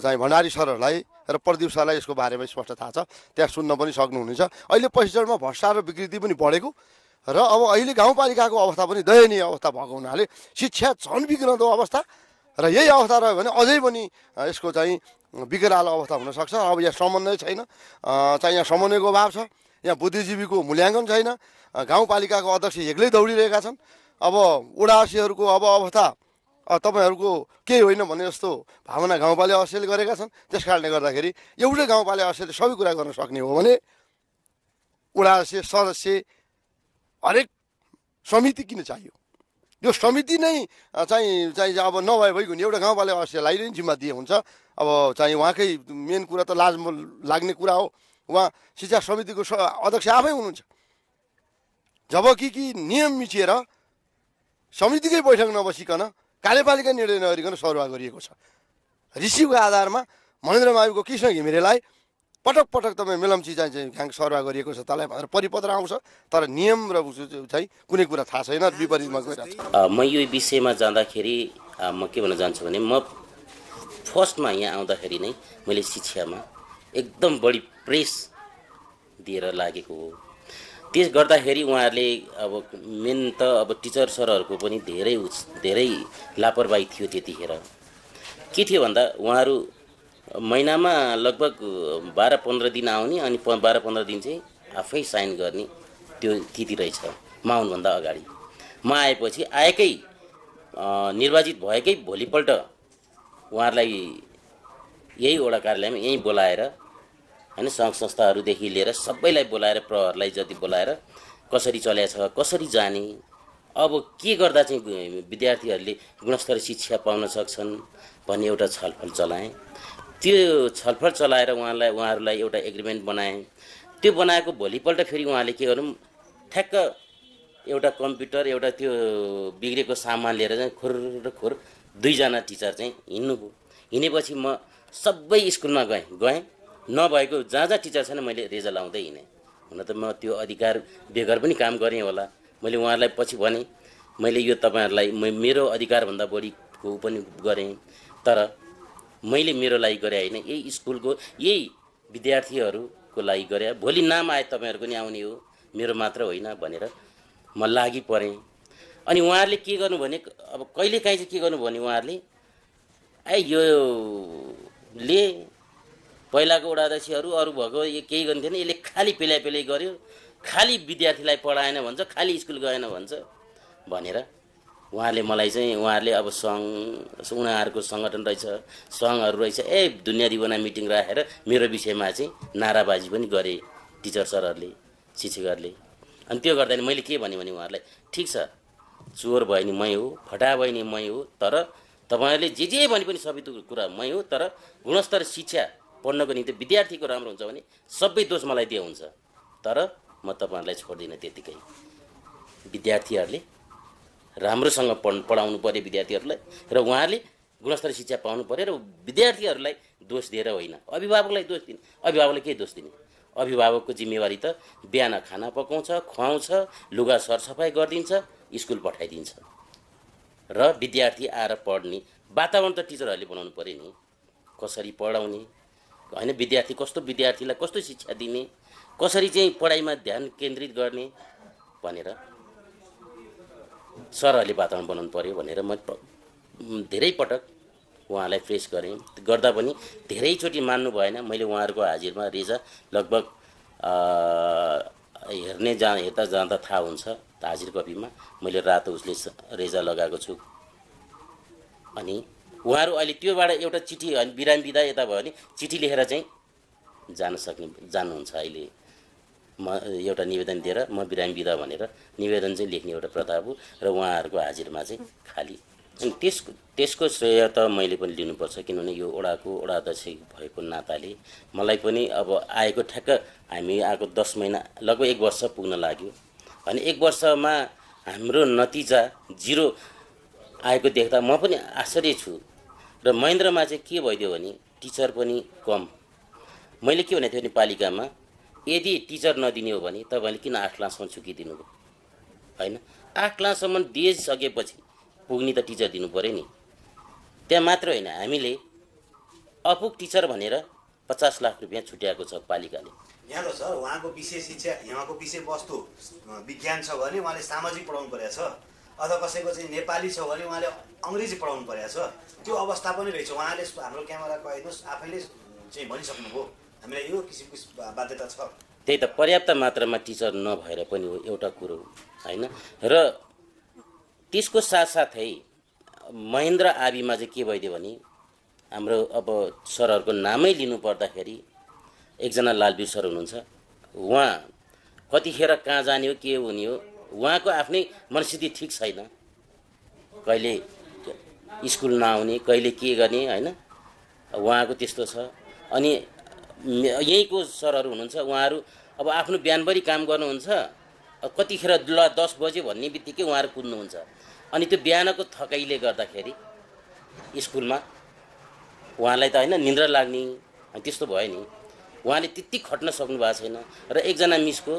चाहिँ भण्डारी सरहरूलाई र प्रदीप सरलाई यसको बारेमा स्पष्ट थाहा छ। त्यहाँ सुन्न पनि सक्नुहुनेछ। अहिले पछिचोटमा भ्रष्टाचार र विकृति पनि बढेको र अब अहिले गाउँपालिकाको अवस्था पनि दयनीय अवस्था भएको हुनाले शिक्षा झन् बिग्रदो अवस्था र यही अवस्था रह्यो भने अझै पनि यसको चाहिँ बिग्रालो अवस्था हुनसक्छ। अब यहाँ समन्वय छैन। चाहिँ यहाँ समन्वयको अभाव छ। यहाँ बुद्धिजीवीको मूल्याङ्कन छैन। गाउँपालिकाको अध्यक्ष एक्लै दौडिरहेका छन्। अब उडासीहरूको अब अवस्था तपाईँहरूको केही होइन भने जस्तो भावना गाउँपालिका अध्यक्षले गरेका छन्। त्यस कारणले गर्दाखेरि एउटै गाउँपालिका अध्यक्षले सबै कुरा गर्न सक्ने हो भने उडासी सदस्य हरेक समिति किन चाहियो? यो समिति नै चाहिँ चाहिँ अब नभए भइगयो एउटा गाउँपालिका अध्यक्षलाई नै जिम्मा दिए हुन्छ। अब चाहिँ उहाँकै मेन कुरा त लाज लाग्ने कुरा हो। उहाँ शिक्षा समितिको अध्यक्ष आफै हुनुहुन्छ। जबकि कि नियम मिचिएर समितिकै बैठक नबसिकन कार्यपालिका निर्णय नगरिकन सरुवा गरिएको छ। रिसिभको आधारमा महेन्द्र माविको कृष्ण घिमिरेलाई पटक पटक तपाईँ मेलम्ची चाहिँ घ्याङ सरुवा गरिएको छ तँलाई भनेर परिपत्र आउँछ तर नियम र चाहिँ कुनै कुरा थाहा छैन विपरीतमा गइरहेको छ। म यो विषयमा जाँदाखेरि म के भन्न चाहन्छु भने म फर्स्टमा यहाँ आउँदाखेरि नै मैले शिक्षामा एकदम बढी प्रेस दिएर लागेको हो। त्यस गर्दाखेरि उहाँहरूले अब मेन त अब टिचर सरहरूको पनि धेरै उस- धेरै लापरवाही थियो त्यतिखेर। के थियो भन्दा उहाँहरू महिनामा लगभग बाह्र पन्ध्र दिन आउने अनि बाह्र पन्ध्र दिन चाहिँ आफै साइन गर्ने त्यो तिथि रहेछ म आउनुभन्दा अगाडि। म आएपछि आएकै निर्वाचित भएकै भोलिपल्ट उहाँहरूलाई यही वडा कार्यालयमा यहीँ बोलाएर होइन सङ्घ संस्थाहरूदेखि लिएर सबैलाई बोलाएर प्रहरलाई जति बोलाएर कसरी चलेको छ कसरी जाने अब के गर्दा चाहिँ विद्यार्थीहरूले गुणस्तर शिक्षा पाउन सक्छन् भन्ने एउटा छलफल चलाएँ। त्यो छलफल चलाएर उहाँलाई उहाँहरूलाई एउटा एग्रिमेन्ट बनाएँ। त्यो बनाएको भोलिपल्ट फेरि उहाँले के गर्नु ठ्याक्क एउटा कम्प्युटर एउटा त्यो बिग्रेको सामान लिएर चाहिँ खोर र खोर दुईजना टिचर चाहिँ हिँड्नुभयो हिँडेपछि म सबै स्कुलमा गएँ गएँ। नभएको जहाँ जहाँ टिचर छैन मैले रेजा लाउँदै हिँडेँ। हुन त म त्यो अधिकार बेगर पनि काम गरेँ होला। मैले उहाँहरूलाई पछि भनेँ मैले यो तपाईँहरूलाई मेरो अधिकारभन्दा बढीको पनि गरेँ। तर मैले मेरो लागि गरेँ होइन यही स्कुलको यही विद्यार्थीहरूको लागि गरेँ। भोलि नाम आए तपाईँहरूको नि आउने हो मेरो मात्र होइन भनेर म लागि परेँ। अनि उहाँहरूले के गर्नु भने अब कहिलेकाहीँ चाहिँ के गर्नु भने उहाँहरूले ए यो ले पहिलाको वडा अध्यक्षहरू अरू भएको केही गर्नु थिएन यसले खालि पेलाइ पेलाइ गर्यो। खालि विद्यार्थीलाई पढाएन भन्छ खालि स्कुल गएन भन्छ भनेर उहाँहरूले मलाई चाहिँ उहाँहरूले अब सङ्घ उनीहरूको सङ्गठन रहेछ सङ्घहरू रहेछ ए दुनियाँ दिवाना मिटिङ राखेर मेरो विषयमा चाहिँ नाराबाजी पनि गरे टिचर सरहरूले शिक्षकहरूले। अनि त्यो गर्दा मैले के भने उहाँहरूलाई ठिक छ चोर भयो नि मै हो फटा भयो नि मै हो तर तपाईँहरूले जे जे भने पनि सबै कुरा मै हो तर गुणस्तर शिक्षा पढ्नको निम्ति विद्यार्थीको राम्रो हुन्छ भने सबै दोष मलाई दिए हुन्छ। तर म तपाईँहरूलाई छोड्दिनँ त्यतिकै। विद्यार्थीहरूले राम्रोसँग पढ पढाउनु पऱ्यो विद्यार्थीहरूलाई र उहाँहरूले गुणस्तर शिक्षा पाउनु पऱ्यो र विद्यार्थीहरूलाई दोष दिएर होइन। अभिभावकलाई दोष दिने अभिभावकले के दोष दिने? अभिभावकको जिम्मेवारी त बिहान खाना पकाउँछ खुवाउँछ लुगा सरसफाइ गरिदिन्छ स्कुल पठाइदिन्छ। र विद्यार्थी आएर पढ्ने वातावरण त टिचरहरूले बनाउनु पऱ्यो नि। कसरी पढाउने? होइन विद्यार्थी कस्तो विद्यार्थीलाई कस्तो शिक्षा दिने कसरी चाहिँ पढाइमा ध्यान केन्द्रित गर्ने भनेर सरहरूले वातावरण बनाउनु पऱ्यो भनेर म धेरै पटक उहाँलाई फ्रेस गरेँ। गर्दा पनि धेरैचोटि मान्नु भएन। मैले उहाँहरूको हाजिरमा रेजा लगभग हेर्ने जा हेर्दा जाँदा थाहा हुन्छ। हाजिर कपीमा मैले रातो उसले रेजा लगाएको छु। अनि उहाँहरू अहिले त्योबाट एउटा चिठी बिरामी बिदा यता भयो भने चिठी लेखेर चाहिँ जान सक्ने जानुहुन्छ अहिले। म एउटा निवेदन दिएर म बिरामी बिदा भनेर निवेदन चाहिँ लेख्ने एउटा प्रथा हो र उहाँहरूको हाजिरमा चाहिँ खाली। अनि त्यसको त्यसको श्रेय त मैले पनि लिनुपर्छ किनभने यो ओडाको ओडा अध्यक्ष भएको नाताले मलाई पनि अब आएको ठ्याक्क हामी आएको दस महिना लगभग एक वर्ष पुग्न लाग्यो। अनि एक वर्षमा हाम्रो नतिजा जिरो आएको देख्दा म पनि आश्चर्य छु। र महेन्द्रमा चाहिँ के भइदियो भने टिचर पनि कम। मैले के भनेको थिएँ पालिकामा यदि टिचर नदिने हो भने तपाईँले किन आठ क्लाससम्म छुकिदिनु भयो होइन? आठ क्लाससम्म दिइसकेपछि पुग्ने त टिचर दिनु पऱ्यो नि। त्यहाँ मात्र होइन हामीले अपुग टिचर भनेर पचास लाख रुपियाँ छुट्याएको छ पालिकाले। यहाँ त सर उहाँको विषय शिक्षा यहाँको विषयवस्तु विज्ञान छ भने उहाँले सामाजिक पढाउनु परेको छ। अथवा कसैको चाहिँ नेपाली छ भने उहाँले अङ्ग्रेजी पढाउनु परेको छ। त्यो अवस्था पनि रहेछ। उहाँले हाम्रो क्यामेरा गइदिनुहोस् आफैले चाहिँ भनिसक्नुभयो। हामीलाई यो किसिमको बाध्यता छ। त्यही त पर्याप्त मात्रामा टिचर नभएर पनि हो एउटा कुरो होइन? र त्यसको साथसाथै महेन्द्र आविमा चाहिँ के भइदियो भने हाम्रो अब सरहरूको नामै लिनु पर्दाखेरि एकजना लालबीर सर हुनुहुन्छ। उहाँ कतिखेर कहाँ जाने हो के हुने हो उहाँको आफ्नै मनस्थिति ठिक छैन। कहिले स्कुल नआउने कहिले के गर्ने होइन? उहाँको त्यस्तो छ। अनि यहीँको सरहरू हुनुहुन्छ उहाँहरू अब आफ्नो बिहानभरि काम गर्नुहुन्छ कतिखेर ल दस बज्यो भन्ने बित्तिकै उहाँहरू कुद्नुहुन्छ। अनि त्यो बिहानको थकाइले गर्दाखेरि स्कुलमा उहाँलाई त होइन निन्द्रा लाग्ने त्यस्तो भयो नि। उहाँले त्यति खट्न सक्नु भएको छैन। र एकजना मिसको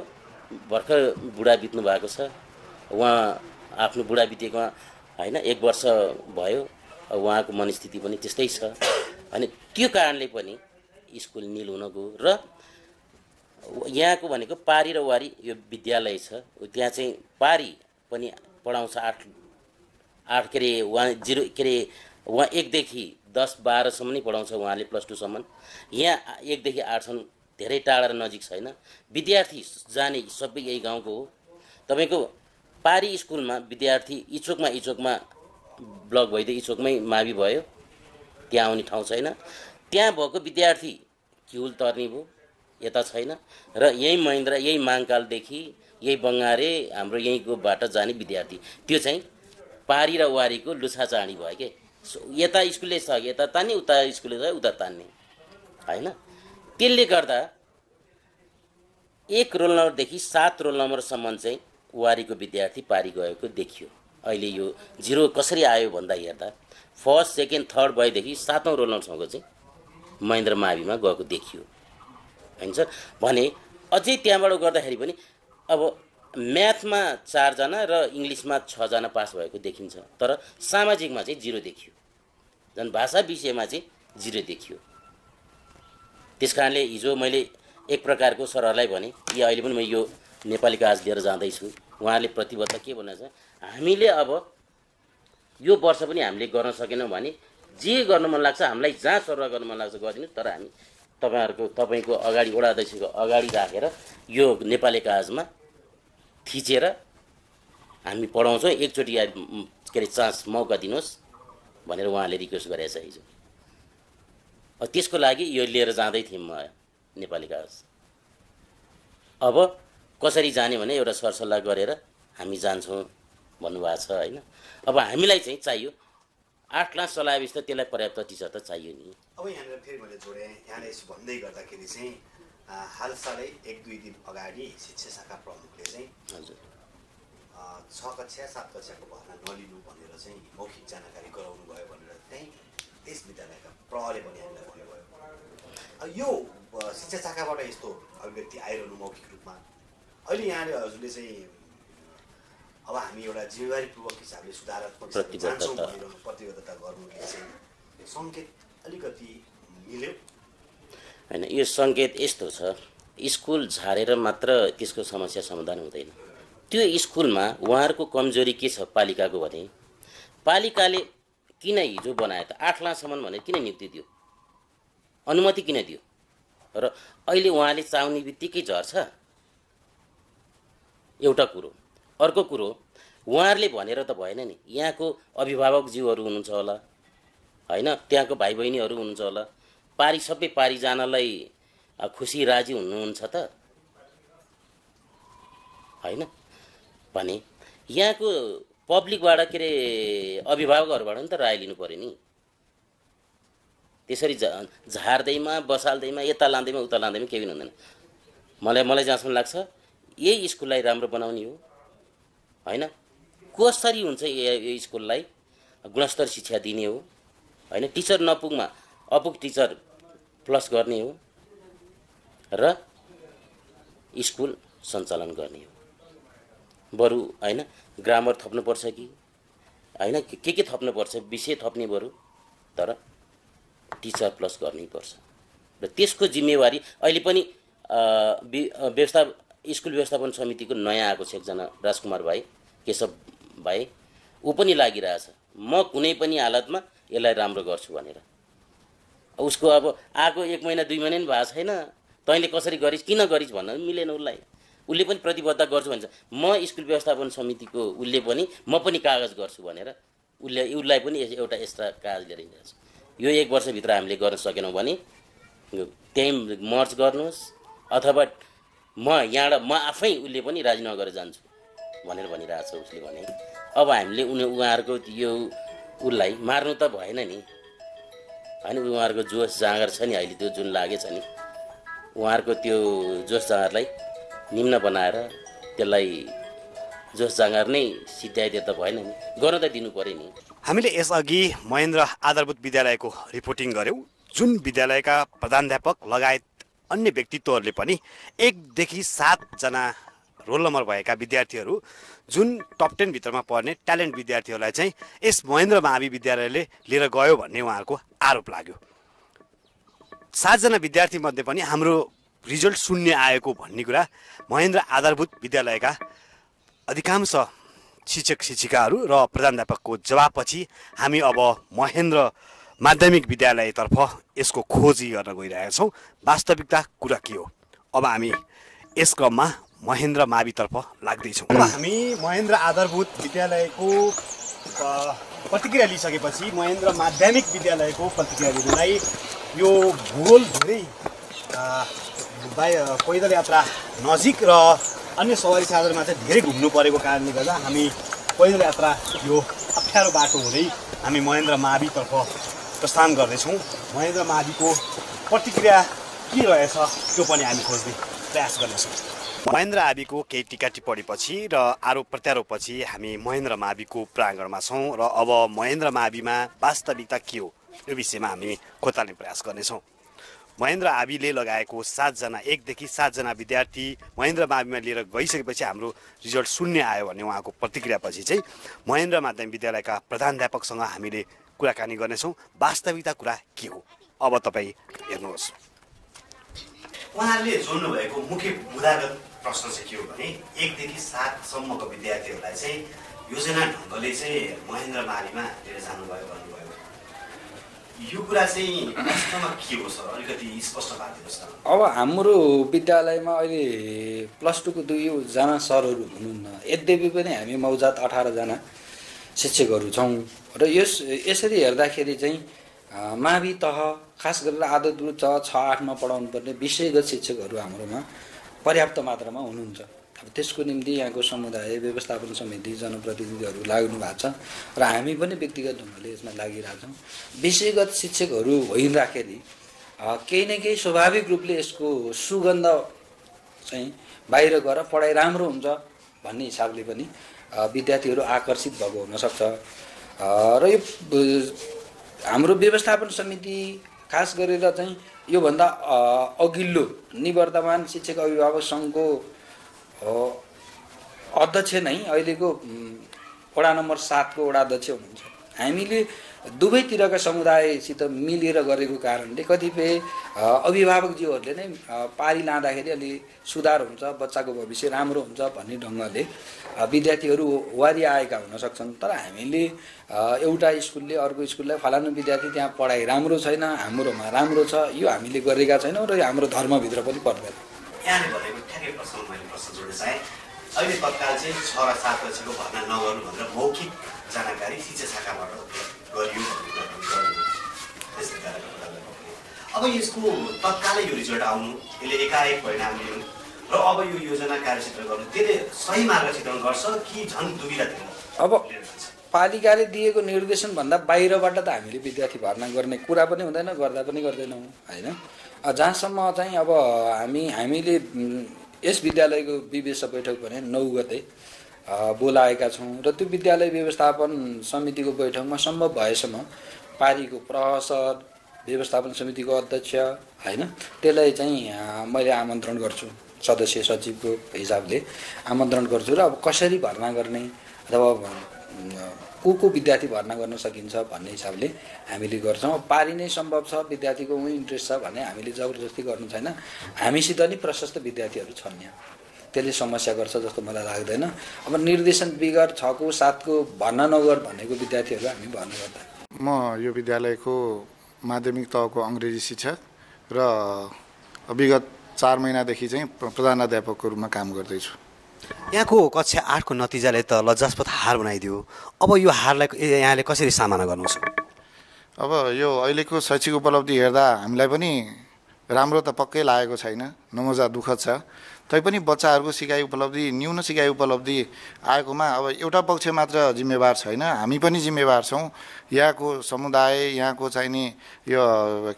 भर्खर बुढा बित्नु भएको छ। उहाँ आफ्नो बुढा बितेको होइन एक वर्ष भयो। उहाँको मनस्थिति पनि त्यस्तै छ। अनि त्यो कारणले पनि स्कुल निल हुन गयो र यहाँको भनेको पारी र वारी यो विद्यालय छ। त्यहाँ चाहिँ पारी पनि पढाउँछ आठ आठ के अरे वान जिरो के अरे उहाँ एकदेखि दस बाह्रसम्म नै पढाउँछ उहाँले प्लस टूसम्म। यहाँ एकदेखि आठसम्म धेरै टाढा र नजिक छैन। विद्यार्थी जाने सबै यही गाउँको हो। तपाईँको पारी स्कुलमा विद्यार्थी इचोकमा इचोकमा ब्लक भइदियो इचोकमै मावि भयो त्यहाँ आउने ठाउँ छैन। त्यहाँ भएको विद्यार्थी किउल तर्ने भयो यता छैन। र यही महेन्द्र यही माङकालदेखि यही बङ्गारे हाम्रो यहीँकोबाट जाने विद्यार्थी। त्यो चाहिँ पारी र वारीको लुछा चाँडी भयो के? यता स्कुलले छ यता तान्ने उता स्कुलले छ उता तान्ने। होइन? त्यसले गर्दा एक रोल नम्बरदेखि सात रोल नम्बरसम्म चाहिँ वारीको विद्यार्थी पारी गएको देखियो। अहिले यो जिरो कसरी आयो भन्दा हेर्दा फर्स्ट सेकेन्ड थर्ड भएदेखि सातौँ रोल नम्बरसम्मको चाहिँ महेन्द्र माविमा गएको देखियो। होइन सर? भने अझै त्यहाँबाट गर्दाखेरि पनि अब म्याथमा चारजना र इङ्ग्लिसमा छजना पास भएको देखिन्छ तर सामाजिकमा चाहिँ जिरो देखियो। झन् भाषा विषयमा चाहिँ जिरो देखियो। त्यस कारणले हिजो मैले एक प्रकारको सरहरूलाई भने कि अहिले पनि म यो नेपाली काज लिएर जाँदैछु। उहाँहरूले प्रतिबद्ध के भन्नु छ हामीले अब यो वर्ष पनि हामीले गर्न सकेनौँ भने जे गर्नु मन लाग्छ हामीलाई जहाँ सरुवा गर्नु मन लाग्छ गरिदिनु तर हामी तपाईँहरूको तपाईँको अगाडि वडा अध्यक्षको अगाडि राखेर यो नेपाली काजमा थिचेर हामी पढाउँछौँ। एकचोटि के अरे चान्स मौका दिनुहोस् भनेर उहाँले रिक्वेस्ट गरेछ हिजो। त्यसको लागि यो लिएर जाँदै थियौँ म नेपाली कागज। अब कसरी जाने भने एउटा सरसल्लाह गरेर हामी जान्छौँ भन्नुभएको छ होइन। अब हामीलाई चाहिँ चाहियो आठ क्लास चलाएपछि त त्यसलाई पर्याप्त टिचर त चाहियो नि। अब यहाँनिर फेरि मैले जोडेँ। यहाँले यसो भन्दै गर्दाखेरि चाहिँ हालसालै एक दुई दिन अगाडि शिक्षा शाखा प्रमुखले चाहिँ हजुर। छ कक्षा सात कक्षाको भर्ना नलिनु भनेर चाहिँ मौखिक जानकारी गराउनु भयो भनेर त्यहीँ त्यस विद्यालयका प्रहले पनि हामीलाई भन्नुभयो यो शिक्षा शाखाबाट यस्तो अभिव्यक्ति आइरहनु मौखिक रूपमा अहिले यहाँले हजुरले चाहिँ अब हामी एउटा जिम्मेवारीपूर्वक हिसाबले सुधारात्मक जान्छौँ भनिरहनु प्रतिबद्धता गर्नुले चाहिँ सङ्केत अलिकति मिल्यो। होइन यो सङ्केत यस्तो छ स्कुल झारेर मात्र त्यसको समस्या समाधान हुँदैन। त्यो स्कुलमा उहाँहरूको कमजोरी के छ पालिकाको भने पालिकाले किन हिजो बनायो त? आठ लाखसम्म भनेर किन नियुक्ति दियो? अनुमति किन दियो? र अहिले उहाँले चाउने बित्तिकै झर्छ। एउटा कुरो। अर्को कुरो उहाँहरूले भनेर त भएन नि यहाँको अभिभावकज्यूहरू हुनुहुन्छ होला होइन? त्यहाँको भाइ बहिनीहरू हुनुहुन्छ होला। पारी सबै पारी जानलाई खुसी राजी हुनुहुन्छ त? होइन? भने यहाँको पब्लिकबाट के अरे अभिभावकहरूबाट नि त राय लिनु पऱ्यो नि। त्यसरी झ झार्दैमा बसाल्दैमा यता लाँदैमा उता लाँदैमा केही पनि हुँदैन। मलाई मलाई जहाँसम्म लाग्छ यही स्कुललाई राम्रो बनाउने हो। होइन? कसरी हुन्छ यो स्कुललाई गुणस्तर शिक्षा दिने हो? होइन? टिचर नपुगमा अपुग टिचर प्लस गर्ने हो र स्कुल सञ्चालन गर्ने हो। बरु होइन? ग्रामर थप्नुपर्छ कि? होइन के के थप्नुपर्छ विषय थप्ने बरु तर टिचर प्लस गर्नैपर्छ र त्यसको जिम्मेवारी अहिले पनि व्यवस्था स्कुल व्यवस्थापन समितिको नयाँ आएको छ एकजना राजकुमार भाइ केशव भाइ ऊ पनि लागिरहेछ। म कुनै पनि हालतमा यसलाई राम्रो गर्छु भनेर। उसको अब आएको एक महिना दुई महिना पनि भएको छैन। तैँले कसरी गरिस् किन गरिस् भन्न मिलेन उसलाई। उसले पनि प्रतिबद्ध गर्छु भन्छ। म स्कुल व्यवस्थापन समितिको उसले पनि म पनि कागज गर्छु भनेर उसले उसलाई पनि एउटा एक्स्ट्रा कागज लिएर हिँडिरहेको छ यो एक वर्षभित्र हामीले गर्न सकेनौँ भने त्यहीँ मर्च गर्नुहोस् अथवा म यहाँबाट म आफै उसले पनि राजीनामा गरेर जान्छु भनेर भनिरहेको छ उसले भने। अब हामीले उनी उहाँहरूको यो उसलाई मार्नु त भएन नि। होइन उहाँहरूको जोस जाँगर छ नि अहिले त्यो जुन लागेछ नि उहाँहरूको त्यो जोस जाँगरलाई निम्न बनाएर त्यसलाई जोस जाँगर नै सिद्ध्याइदिए त भएन नि। गर्न त दिनु पऱ्यो नि। हामीले यसअघि महेन्द्र आधारभूत विद्यालयको रिपोर्टिङ गऱ्यौँ जुन विद्यालयका प्रधानध्यापक लगायत अन्य व्यक्तित्वहरूले पनि एकदेखि सातजना रोल नम्बर भएका विद्यार्थीहरू जुन टप टेनभित्रमा पढ्ने ट्यालेन्ट विद्यार्थीहरूलाई चाहिँ यस महेन्द्र महावि विद्यालयले लिएर गयो भन्ने उहाँहरूको आरोप लाग्यो। सातजना विद्यार्थीमध्ये पनि हाम्रो रिजल्ट शून्य आएको भन्ने कुरा महेन्द्र आधारभूत विद्यालयका अधिकांश शिक्षक शिक्षिकाहरू र प्रधानध्यापकको जवाबपछि हामी अब महेन्द्र माध्यमिक विद्यालयतर्फ यसको खोजी गर्न गइरहेका छौँ। वास्तविकता कुरा के हो? अब हामी यस क्रममा महेन्द्र मावितर्फ लाग्दैछौँ। अब हामी महेन्द्र आधारभूत विद्यालयको प्रतिक्रिया लिइसकेपछि महेन्द्र माध्यमिक विद्यालयको प्रतिक्रिया लिनुलाई यो भूगोल धेरै बाइ पैदल यात्रा नजिक र अन्य सवारी साधनमा चाहिँ धेरै घुम्नु परेको कारणले गर्दा हामी पैदल यात्रा यो अप्ठ्यारो बाटो हुँदै हामी महेन्द्र मावितर्फ प्रस्थान गर्दैछौँ। महेन्द्र माविको प्रतिक्रिया के रहेछ त्यो पनि हामी खोज्ने प्रयास गर्नेछौँ। महेन्द्र आविको केही टिका टिप्पणीपछि र आरोप प्रत्यारोपपछि हामी महेन्द्र माविको प्राङ्गणमा छौँ र अब महेन्द्र माविमा वास्तविकता के हो यो विषयमा हामी खोताल्ने प्रयास गर्नेछौँ। महेन्द्र आविले लगाएको सातजना एकदेखि सातजना विद्यार्थी महेन्द्र माविमा लिएर गइसकेपछि हाम्रो रिजल्ट शून्य आयो भन्ने उहाँको प्रतिक्रियापछि चाहिँ महेन्द्र माध्यमिक विद्यालयका प्रधानध्यापकसँग हामीले कुराकानी गर्नेछौँ। वास्तविकता कुरा के हो? अब तपाईँ हेर्नुहोस्। उहाँहरूले जोड्नु भएको मुख्य मुद्दागत प्रश्न चाहिँ के हो भने एकदेखि सातसम्मको विद्यार्थीहरूलाई चाहिँ योजना ढङ्गले चाहिँ महेन्द्र मारीमा लिएर जानुभयो भन्नुभयो। यो कुरा चाहिँ के हो सर? अलिकति स्पष्ट पारिदिनुहोस् अब हाम्रो विद्यालयमा अहिले प्लस टूको दुईजना सरहरू हुनुहुन्न। यद्यपि पनि हामी मौजात अठारजना शिक्षकहरू छौँ। र यस यसरी हेर्दाखेरि चाहिँ मावि तह खास गरेर आदत छ छ आठमा पढाउनु पर्ने विषयगत शिक्षकहरू हाम्रोमा पर्याप्त मात्रामा हुनुहुन्छ। अब त्यसको निम्ति यहाँको समुदाय व्यवस्थापन समिति जनप्रतिनिधिहरू लाग्नु भएको छ र हामी पनि व्यक्तिगत ढङ्गले यसमा लागिरहेछौँ। विषयगत शिक्षकहरू भइराखेरि अ, केही न केही स्वाभाविक रूपले यसको सुगन्ध चाहिँ बाहिर गएर पढाइ राम्रो हुन्छ भन्ने हिसाबले पनि विद्यार्थीहरू आकर्षित भएको हुनसक्छ। र यो हाम्रो व्यवस्थापन समिति खास गरेर चाहिँ योभन्दा अघिल्लो निवर्तमान शिक्षक अभिभावक सङ्घको अध्यक्ष नै अहिलेको वडा नम्बर सातको वडा अध्यक्ष हुनुहुन्छ। हामीले दुवैतिरका समुदायसित मिलेर गरेको कारणले कतिपय अभिभावकज्यूहरूले नै पारी लाँदाखेरि अलि सुधार हुन्छ बच्चाको भविष्य राम्रो हुन्छ भन्ने ढङ्गले विद्यार्थीहरू वारी आएका हुन सक्छन्। तर हामीले एउटा स्कुलले अर्को स्कुललाई फलानु विद्यार्थी त्यहाँ पढाइ राम्रो छैन हाम्रोमा राम्रो छ यो हामीले गरेका छैनौँ र हाम्रो धर्मभित्र पनि पर्दैन। यहाँले भनेको ठ्याक्कै प्रश्न मैले प्रश्न चाहेँ अहिले तत्काल चाहिँ छ र सात बजीको भर्ना नगर्नु भनेर मौखिक जानकारी शिक्षा शाखाबाट गरियो। अब यसको तत्कालै यो रिजल्ट आउनु यसले एकाएक परिणाम लिनु र अब यो योजना कार्यक्षेत्र गर्नु त्यसले सही मार्गचित्रण गर्छ कि झन् दुविधातिर? अब पालिकाले दिएको निर्देशनभन्दा बाहिरबाट त हामीले विद्यार्थी भर्ना गर्ने कुरा पनि हुँदैन गर्दा पनि गर्दैनौँ होइन? जहाँसम्म चाहिँ अब हामी हामीले यस विद्यालयको विवेश बैठक भने नौ गते बोलाएका छौँ र त्यो विद्यालय व्यवस्थापन समितिको बैठकमा सम्भव भएसम्म पारीको प्रहसर व्यवस्थापन समितिको अध्यक्ष होइन त्यसलाई चाहिँ मैले आमन्त्रण गर्छु सदस्य सचिवको हिसाबले आमन्त्रण गर्छु र अब कसरी भर्ना गर्ने अथवा को को विद्यार्थी भर्ना गर्न सकिन्छ भन्ने हिसाबले हामीले गर्छौँ। पारी नै सम्भव छ विद्यार्थीको उही इन्ट्रेस्ट छ भने हामीले जबरजस्ती गर्नु छैन। हामीसित नि प्रशस्त विद्यार्थीहरू छन् यहाँ। त्यसले समस्या गर्छ जस्तो मलाई लाग्दैन। अब निर्देशन विगत छको सातको भर्ना नगर भनेको विद्यार्थीहरू हामी भर्ना गर्दैन म यो विद्यालयको माध्यमिक तहको अङ्ग्रेजी शिक्षक र विगत चार महिनादेखि चाहिँ प्र- प्रधानाध्यापकको रूपमा काम गर्दैछु। यहाँको कक्षा आठको नतिजाले त लज्जास्पद हार बनाइदियो। अब यो हारलाई यहाँले कसरी सामना गर्नुहुन्छ? अब यो अहिलेको शैक्षिक उपलब्धि हेर्दा हामीलाई पनि राम्रो त पक्कै लागेको छैन। नमजा दुःखद छ। तैपनि बच्चाहरूको सिकाइ उपलब्धि न्यून सिकाइ उपलब्धि आएकोमा अब एउटा पक्ष मात्र जिम्मेवार छैन। हामी पनि जिम्मेवार छौँ। यहाँको समुदाय यहाँको चाहिँ नि यो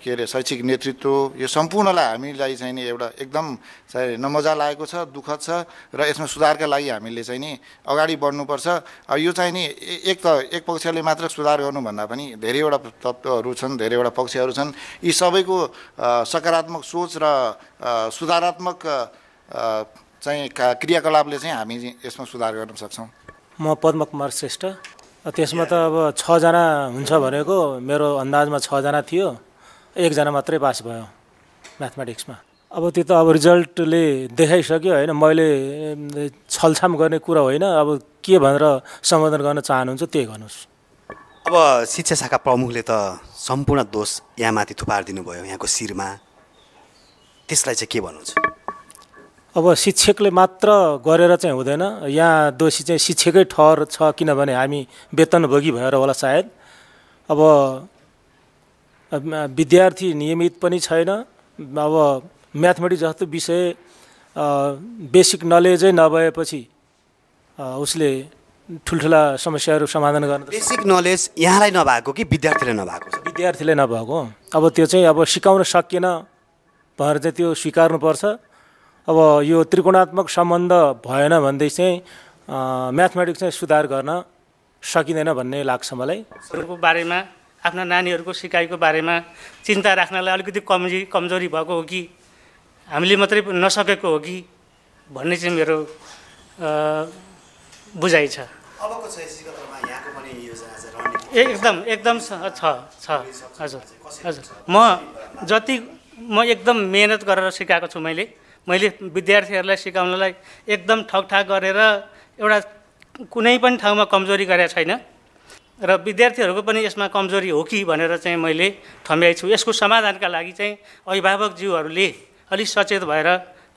के अरे शैक्षिक नेतृत्व यो सम्पूर्णलाई हामीलाई चाहिँ नि एउटा एकदम चाहिँ नमजा लागेको छ दुःखद छ र यसमा सुधारका लागि हामीले चाहिँ नि अगाडि बढ्नुपर्छ। यो चाहिँ नि एक त एक पक्षले मात्र सुधार गर्नुभन्दा पनि धेरैवटा तत्त्वहरू छन् धेरैवटा पक्षहरू छन्। यी सबैको सकारात्मक सोच र सुधारात्मक चाहिँ क्रियाकलापले चाहिँ हामी यसमा सुधार गर्न सक्छौँ। म पद्म कुमार श्रेष्ठ त्यसमा त अब छजना हुन्छ भनेको मेरो अन्दाजमा छजना थियो एकजना मात्रै पास भयो म्याथमेटिक्समा। अब त्यो त अब रिजल्टले देखाइसक्यो होइन मैले छलछाम गर्ने कुरा होइन अब के भनेर सम्बोधन गर्न चाहनुहुन्छ त्यही गर्नुहोस्। अब शिक्षा शाखा प्रमुखले त सम्पूर्ण दोष यहाँमाथि थुपारिदिनु भयो यहाँको शिरमा। त्यसलाई चाहिँ के भन्नुहुन्छ? अब शिक्षकले मात्र गरेर चाहिँ हुँदैन। यहाँ दोषी चाहिँ शिक्षकै ठहर छ किनभने हामी वेतनभोगी भएर होला सायद। अब विद्यार्थी नियमित पनि छैन। अब म्याथमेटिक्स जस्तो विषय बेसिक नलेजै नभएपछि उसले ठुल्ठुला समस्याहरू समाधान गर्न बेसिक नलेज यहाँलाई नभएको कि विद्यार्थीलाई नभएको छ? विद्यार्थीले नभएको। अब त्यो चाहिँ अब सिकाउन सकिएन भनेर चाहिँ त्यो स्वीकार्नुपर्छ। अब यो त्रिकोणात्मक सम्बन्ध भएन भनेदेखि चाहिँ म्याथमेटिक्स चाहिँ सुधार गर्न सकिँदैन भन्ने लाग्छ मलाई। बारेमा आफ्ना नानीहरूको सिकाइको बारेमा चिन्ता राख्नलाई अलिकति कमजी कमजोरी भएको हो कि हामीले मात्रै नसकेको हो कि भन्ने चाहिँ मेरो बुझाइ छ। अबको सैसिक तहमा यहाँको पनि योजना चाहिँ रहने ए एकदम एकदम छ छ हजुर हजुर। म जति म एकदम मेहनत गरेर सिकाएको छु मैले। मैले विद्यार्थीहरूलाई सिकाउनलाई एकदम ठकठाक गरेर एउटा कुनै पनि ठाउँमा कमजोरी गरेको छैन। र विद्यार्थीहरूको पनि यसमा कमजोरी हो कि भनेर चाहिँ मैले ठम्ब्याएको छु। यसको समाधानका लागि चाहिँ अभिभावकज्यूहरूले अलिक सचेत भएर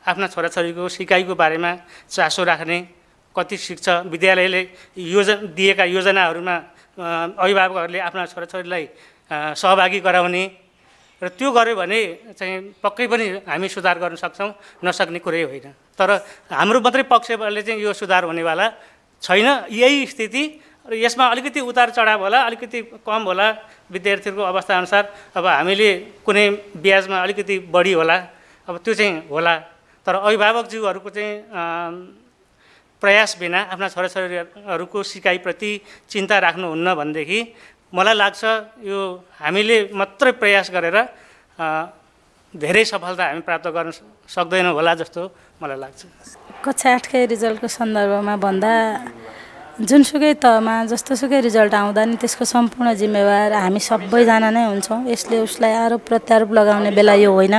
आफ्ना छोराछोरीको सिकाइको बारेमा चासो राख्ने कति सिक्छ विद्यालयले योजना दिएका योजनाहरूमा अभिभावकहरूले आफ्ना छोराछोरीलाई सहभागी गराउने र त्यो गऱ्यो भने चाहिँ पक्कै पनि हामी सुधार गर्न सक्छौँ नसक्ने कुरै होइन। तर हाम्रो मात्रै पक्षले चाहिँ यो सुधार हुनेवाला छैन। यही स्थिति र यसमा अलिकति उतार चढाव होला अलिकति कम होला विद्यार्थीहरूको अवस्थाअनुसार। अब हामीले कुनै ब्याजमा अलिकति बढी होला अब त्यो चाहिँ होला। तर अभिभावकज्यूहरूको चाहिँ प्रयास बिना आफ्ना छोराछोरीहरूको सिकाइप्रति चिन्ता राख्नुहुन्न भनेदेखि मलाई लाग्छ यो हामीले मात्रै प्रयास गरेर धेरै सफलता हामी प्राप्त गर्न सक्दैनौँ होला जस्तो मलाई लाग्छ। कक्षा आठकै रिजल्टको सन्दर्भमा भन्दा जुनसुकै तहमा जस्तोसुकै रिजल्ट आउँदा नि त्यसको सम्पूर्ण जिम्मेवार हामी सबैजना नै हुन्छौँ। यसले उसलाई आरोप प्रत्यारोप लगाउने बेला यो होइन।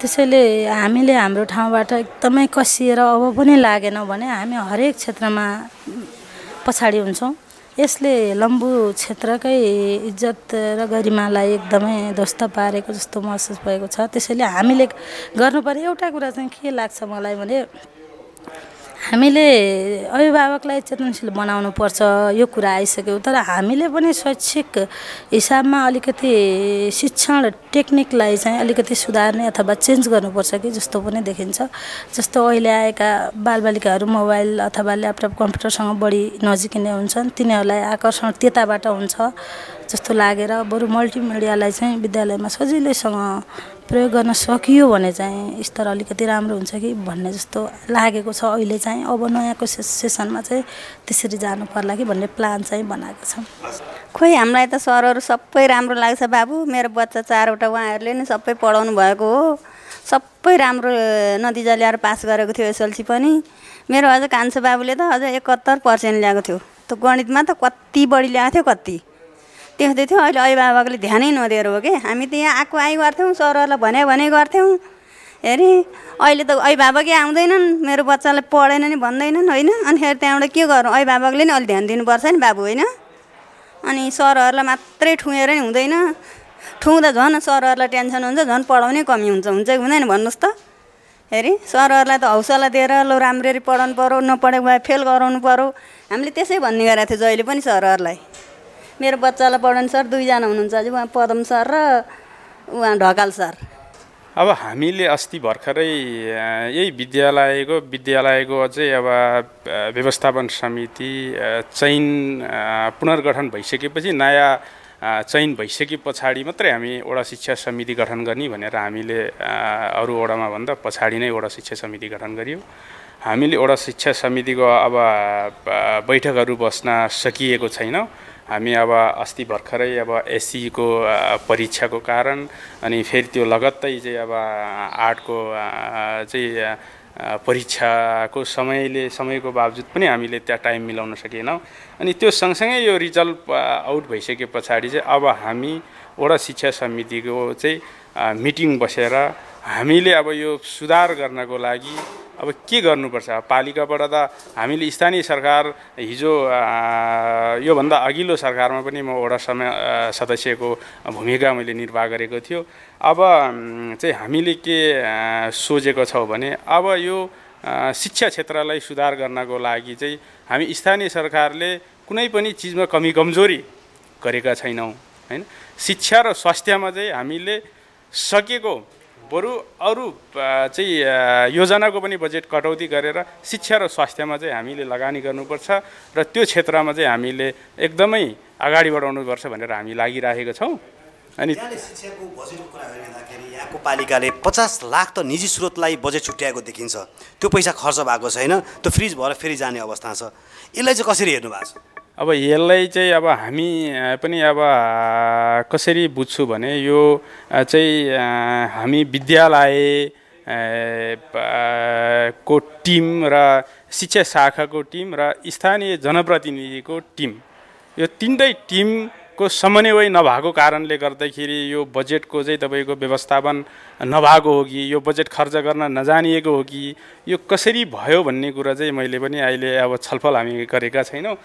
त्यसैले हामीले हाम्रो ठाउँबाट एकदमै कसिएर अब पनि लागेन भने हामी हरेक क्षेत्रमा पछाडि हुन्छौँ। यसले लम्बू क्षेत्रकै इज्जत र गरिमालाई एकदमै ध्वस्त पारेको जस्तो महसुस भएको छ। त्यसैले हामीले गर्नुपर्ने एउटा कुरा चाहिँ के लाग्छ मलाई भने हामीले अभिभावकलाई चेतनशील बनाउनु पर्छ यो कुरा आइसक्यो। तर हामीले पनि शैक्षिक हिसाबमा अलिकति शिक्षण टेक्निकलाई चाहिँ अलिकति सुधार्ने अथवा चेन्ज गर्नुपर्छ कि जस्तो पनि देखिन्छ। जस्तो अहिले आएका बालबालिकाहरू मोबाइल अथवा ल्यापटप कम्प्युटरसँग बढी नजिकिने हुन्छन् तिनीहरूलाई आकर्षण त्यताबाट हुन्छ जस्तो लागेर बरु मल्टिमिडियालाई चाहिँ विद्यालयमा सजिलैसँग प्रयोग गर्न सकियो भने चाहिँ स्तर अलिकति राम्रो हुन्छ कि भन्ने जस्तो लागेको छ अहिले चाहिँ। अब नयाँको से सेसनमा चाहिँ त्यसरी जानु पर्ला कि भन्ने प्लान चाहिँ बनाएको छौँ। खोइ हामीलाई त सरहरू सबै राम्रो लाग्छ बाबु। मेरो बच्चा चारवटा उहाँहरूले नै सबै पढाउनु भएको हो। सबै राम्रो नतिजा ल्याएर पास गरेको थियो एसएलसी पनि। मेरो अझ कान्छो बाबुले त अझ एकहत्तर पर्सेन्ट ल्याएको थियो। त्यो गणितमा त कति बढी ल्याएको थियो कति? त्यस्तै थियो। अहिले अभिभावकले ध्यानै नदिएर हो कि? हामी त यहाँ आएको आइ गर्थ्यौँ सरहरूलाई भने भने गर्थ्यौँ। हेरी अहिले त अभिभावकै आउँदैनन् मेरो बच्चालाई पढेन नि भन्दैनन् होइन? अनि फेरि त्यहाँबाट के गरौँ अभिभावकले नि अलिक ध्यान दिनुपर्छ नि बाबु होइन? अनि सरहरूलाई मात्रै ठुँगेर नि हुँदैन। ठुँदा झन् सरहरूलाई टेन्सन हुन्छ झन् पढाउने कमी हुन्छ। हुन्छ कि हुँदैन भन्नुहोस् त। हेरी सरहरूलाई त हौसला दिएर ल राम्ररी पढाउनु पऱ्यो नपढेको भए फेल गराउनु पऱ्यो हामीले त्यसै भन्ने गरेको थियो जहिले पनि सरहरूलाई। मेरो बच्चालाई पढाउने सर दुईजना हुनुहुन्छ अझै उहाँ पदम सर र उहाँ ढकाल सर। अब हामीले अस्ति भर्खरै यही विद्यालयको विद्यालयको अझै अब व्यवस्थापन समिति चयन पुनर्गठन भइसकेपछि नयाँ चयन भइसके पछाडि मात्रै हामी वडा शिक्षा समिति गठन गर्ने भनेर हामीले अरू वडामा भन्दा पछाडि नै वडा शिक्षा समिति गठन गरियो। हामीले वडा शिक्षा समितिको अब बैठकहरू बस्न सकिएको छैनौँ। हामी अब अस्ति भर्खरै अब एससीको परीक्षाको कारण अनि फेरि त्यो लगत्तै चाहिँ अब आर्टको चाहिँ परीक्षाको समयले समयको बावजुद पनि हामीले त्यहाँ टाइम मिलाउन सकेनौँ। अनि त्यो सँगसँगै यो रिजल्ट आउट भइसके पछाडि चाहिँ अब हामी वडा शिक्षा समितिको चाहिँ मिटिङ बसेर हामीले अब यो सुधार गर्नको लागि अब के गर्नुपर्छ? पालिकाबाट त हामीले स्थानीय सरकार हिजो योभन्दा अघिल्लो सरकारमा पनि म वडा समय सदस्यको भूमिका मैले निर्वाह गरेको थियो। अब चाहिँ हामीले के सोचेको छौँ भने अब यो शिक्षा क्षेत्रलाई सुधार गर्नको लागि चाहिँ हामी स्थानीय सरकारले कुनै पनि चिजमा कमी कमजोरी गरेका छैनौँ होइन? शिक्षा र स्वास्थ्यमा चाहिँ हामीले सकेको बरु अरू चाहिँ योजनाको पनि बजेट कटौती गरेर शिक्षा र स्वास्थ्यमा चाहिँ हामीले लगानी गर्नुपर्छ र त्यो क्षेत्रमा चाहिँ हामीले एकदमै अगाडि बढाउनुपर्छ भनेर हामी लागिराखेका छौँ। अनि शिक्षाको बजेटको कुरा गरिँदाखेरि यहाँको पालिकाले पचास लाख त निजी स्रोतलाई बजेट छुट्याएको देखिन्छ। त्यो पैसा खर्च भएको छैन त्यो फ्रिज भएर फेरि जाने अवस्था छ। यसलाई चाहिँ कसरी हेर्नु भएको छ? अब यसलाई चाहिँ अब हामी पनि अब कसरी बुझ्छु भने यो चाहिँ हामी विद्यालय को टिम र शिक्षा शाखाको टिम र स्थानीय जनप्रतिनिधिको टिम यो तिनटै टिमको समन्वय नभएको कारणले गर्दाखेरि यो बजेटको चाहिँ तपाईँको व्यवस्थापन नभएको हो कि यो बजेट खर्च गर्न नजानिएको हो कि यो कसरी भयो भन्ने कुरा चाहिँ मैले पनि अहिले अब छलफल हामी गरेका छैनौँ।